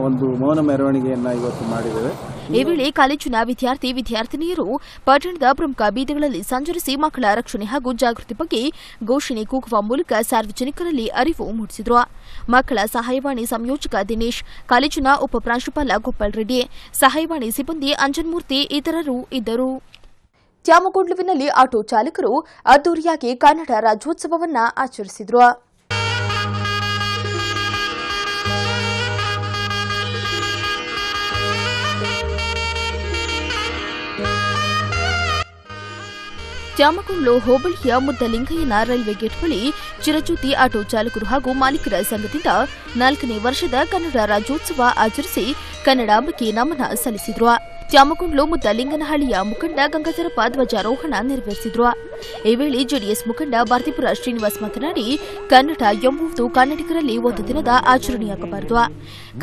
ಒಂದು ಮೌನ ಮೆರವಣಿಗೆಯನ್ನು ಇವತ್ತು ಮಾಡಿದ್ದೇವೆ. ಈ ವೇಳೆ ಕಾಲೇಜಿನ ವಿದ್ಯಾರ್ಥಿ, ವಿದ್ಯಾರ್ಥಿನಿಯರು ಪಟ್ಟಣದ ಪ್ರಮುಖ ಬೀದಿಗಳಲ್ಲಿ ಸಂಚರಿಸಿ ಮಕ್ಕಳ ರಕ್ಷಣೆ ಹಾಗೂ ಜಾಗೃತಿ ಬಗ್ಗೆ ಘೋಷಣೆ ಕೂಗುವ ಮೂಲಕ ಸಾರ್ವಜನಿಕರಲ್ಲಿ ಅರಿವು ಮೂಡಿಸಿದರು. ಮಕ್ಕಳ ಸಹಾಯವಾಣಿ ಸಂಯೋಜಕ ದಿನೇಶ್, ಕಾಲೇಜಿನ ಉಪಪ್ರಾಂಶುಪಾಲ ಗೋಪಾಲ್ ರೆಡ್ಡಿ, ಸಹಾಯವಾಣಿ ಸಿಬ್ಬಂದಿ ಅಂಜನ್ಮೂರ್ತಿ, ಇತರರು ಇದ್ದರು. ತ್ಯಾಮಗೊಂಡ್ಲುವಿನಲ್ಲಿ ಆಟೋ ಚಾಲಕರು ಅದ್ದೂರಿಯಾಗಿ ಕನ್ನಡ ರಾಜ್ಯೋತ್ಸವವನ್ನ ಆಚರಿಸಿದ್ರು. ತ್ಯಾಮಗೊಂಡ್ಲು ಹೋಬಳಿಯ ಮುದ್ದಲಿಂಗಯ್ಯನ ರೈಲ್ವೆ ಗೇಟ್ ಬಳಿ ಚಿರಜ್ಯೋತಿ ಆಟೋ ಚಾಲಕರು ಹಾಗೂ ಮಾಲೀಕರ ಸಂಘದಿಂದ ನಾಲ್ಕನೇ ವರ್ಷದ ಕನ್ನಡ ರಾಜ್ಯೋತ್ಸವ ಆಚರಿಸಿ ಕನ್ನಡಾಂಬಕ್ಕೆ ನಮನ ಸಲ್ಲಿಸಿದ್ರು. ತ್ಯಾಮಗೊಂಡ್ಲು ಮುದ್ದಲಿಂಗನಹಳ್ಳಿಯ ಮುಖಂಡ ಗಂಗಾಧರಪ್ಪ ಧ್ವಜಾರೋಹಣ ನೆರವೇರಿಸಿದ್ರು. ಈ ವೇಳೆ ಜೆಡಿಎಸ್ ಮುಖಂಡ ಬಾರ್ತಿಪುರ ಶ್ರೀನಿವಾಸ್ ಮಾತನಾಡಿ, ಕನ್ನಡ ಎಂಬುದು ಕನ್ನಡಿಗರಲ್ಲಿ ಒಂದು ದಿನದ ಆಚರಣೆಯಾಗಬಾರದು.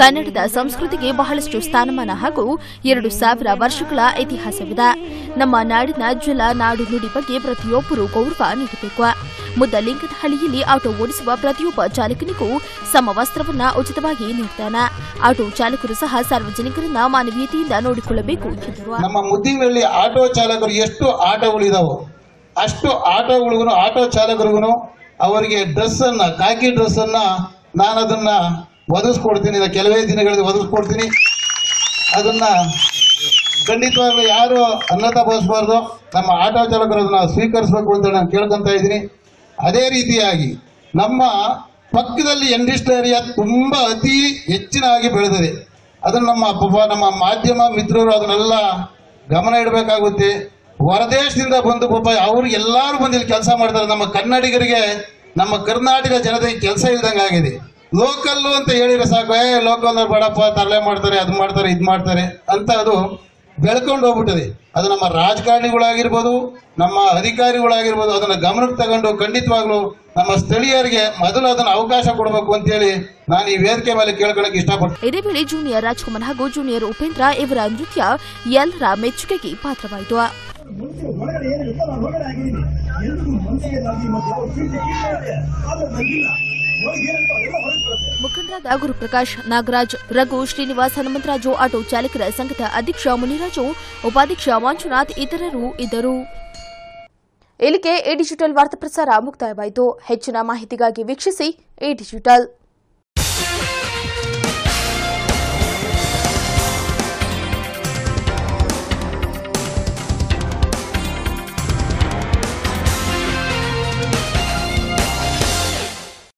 ಕನ್ನಡದ ಸಂಸ್ಕೃತಿಗೆ ಬಹಳಷ್ಟು ಸ್ಥಾನಮಾನ ಹಾಗೂ ಎರಡು ಸಾವಿರ ವರ್ಷಗಳ ಇತಿಹಾಸವಿದೆ. ನಮ್ಮ ನಾಡಿನ ಜಲ ನಾಡು ನುಡಿ ಬಗ್ಗೆ ಪ್ರತಿಯೊಬ್ಬರು ಗೌರವ ನೀಡಬೇಕು. ಮುದ್ದಲಿಂಗನಹಳ್ಳಿಯಲ್ಲಿ ಆಟೋ ಓಡಿಸುವ ಪ್ರತಿಯೊಬ್ಬ ಚಾಲಕನಿಗೂ ಸಮವಸ್ತ್ರವನ್ನು ಉಚಿತವಾಗಿ ನೀಡುತ್ತಾನೆ ಆಟೋ ಚಾಲಕರು ಸಹ ಸಾರ್ವಜನಿಕರನ್ನ ಮಾನವೀಯತೆಯಿಂದ ನೋಡಿಕೊಳ್ಳಬೇಕು. ನಮ್ಮ ಮುದ್ದಿನಲ್ಲಿ ಆಟೋ ಚಾಲಕರು ಎಷ್ಟು ಆಟೋಗಳಿದಾವೋ ಅಷ್ಟು ಆಟೋಗಳಿಗೂ ಆಟೋ ಚಾಲಕರಿಗೂ ಅವರಿಗೆ ಡ್ರೆಸ್ ಅನ್ನ ಕಾಕಿ ಡ್ರೆಸ್ ಅನ್ನ ನಾನು ಅದನ್ನ ಒದಗಿಸ್ಕೊಡ್ತೀನಿ ಕೆಲವೇ ದಿನಗಳಲ್ಲಿ ಒದಗಿಸ್ಕೊಡ್ತೀನಿ ಅದನ್ನ ಖಂಡಿತವಾಗ್ಲೂ ಯಾರು ಅನ್ನತ ಬೋಸ್ಬಾರ್ದು ನಮ್ಮ ಆಟೋ ಚಾಲಕರು ಅದನ್ನ ಸ್ವೀಕರಿಸಬೇಕು ಅಂತ ನಾನು ಕೇಳ್ಕೊಂತ ಇದ್ದೀನಿ. ಅದೇ ರೀತಿಯಾಗಿ ನಮ್ಮ ಪಕ್ಕದಲ್ಲಿ ಇಂಡಸ್ಟ್ರಿ ಏರಿಯಾ ತುಂಬಾ ಅತಿ ಹೆಚ್ಚಿನಾಗಿ ಬೆಳೆದಿದೆ. ಅದನ್ನ ನಮ್ಮ ನಮ್ಮ ಮಾಧ್ಯಮ ಮಿತ್ರರು ಅದನ್ನೆಲ್ಲ ಗಮನ ಇಡಬೇಕಾಗುತ್ತೆ. ಹೊರದೇಶದಿಂದ ಬಂದು ಪಾಪ ಅವ್ರು ಎಲ್ಲರೂ ಬಂದು ಇಲ್ಲಿ ಕೆಲಸ ಮಾಡ್ತಾರೆ. ನಮ್ಮ ಕನ್ನಡಿಗರಿಗೆ, ನಮ್ಮ ಕರ್ನಾಟಕ ಜನತೆಗೆ ಕೆಲಸ ಇಲ್ದಂಗೆ ಆಗಿದೆ. ಲೋಕಲ್ಲು ಅಂತ ಹೇಳಿದ್ರೆ ಸಾಕು, ಏ, ಲೋಕಲ್ ಬೇಡಪ್ಪ, ತರಲೆ ಮಾಡ್ತಾರೆ, ಅದು ಮಾಡ್ತಾರೆ, ಇದು ಮಾಡ್ತಾರೆ. ಅಂತ ಅದು ಬೆಳ್ಕೊಂಡು ಹೋಗ್ಬಿಟ್ಟಿದೆ. ಅದು ನಮ್ಮ ರಾಜಕಾರಣಿಗಳಾಗಿರ್ಬೋದು ನಮ್ಮ ಅಧಿಕಾರಿಗಳಾಗಿರ್ಬೋದು ಅದನ್ನ ಗಮನಕ್ಕೆ ತಗೊಂಡು ಖಂಡಿತವಾಗ್ಲೂ ನಮ್ಮ ಸ್ಥಳೀಯರಿಗೆ ಮೊದಲು ಅದನ್ನ ಅವಕಾಶ ಕೊಡಬೇಕು ಅಂತ ಹೇಳಿ ನಾನು ಈ ವೇದಿಕೆ ಮೇಲೆ ಕೇಳ್ಕೊಳಕ್ಕೆ ಇಷ್ಟಪಡ್ತೀನಿ. ಇದೇ ವೇಳೆ ಜೂನಿಯರ್ ರಾಜ್ಕುಮಾರ್ ಹಾಗೂ ಜೂನಿಯರ್ ಉಪೇಂದ್ರ ಇವರ ನೃತ್ಯ ಎಲ್ಲರ ಮೆಚ್ಚುಗೆಗೆ ಪಾತ್ರವಾಯಿತು. ಮುಖಂಡರಾದ ಗುರುಪ್ರಕಾಶ್ ನಾಗರಾಜ್, ರಘು, ಶ್ರೀನಿವಾಸ್, ಹನುಮಂತರಾಜು, ಆಟೋ ಚಾಲಕರ ಸಂಘದ ಅಧ್ಯಕ್ಷ ಮುನಿರಾಜು, ಉಪಾಧ್ಯಕ್ಷ ಮಂಜುನಾಥ್ ಇತರರು ಇದ್ದರು. ಇಲ್ಲಿಗೆ ಎ ಡಿಜಿಟಲ್ ವಾರ್ತಾ ಪ್ರಸಾರ ಮುಕ್ತಾಯವಾಯಿತು. ಹೆಚ್ಚಿನ ಮಾಹಿತಿಗಾಗಿ ವೀಕ್ಷಿಸಿ ಎ ಡಿಜಿಟಲ್.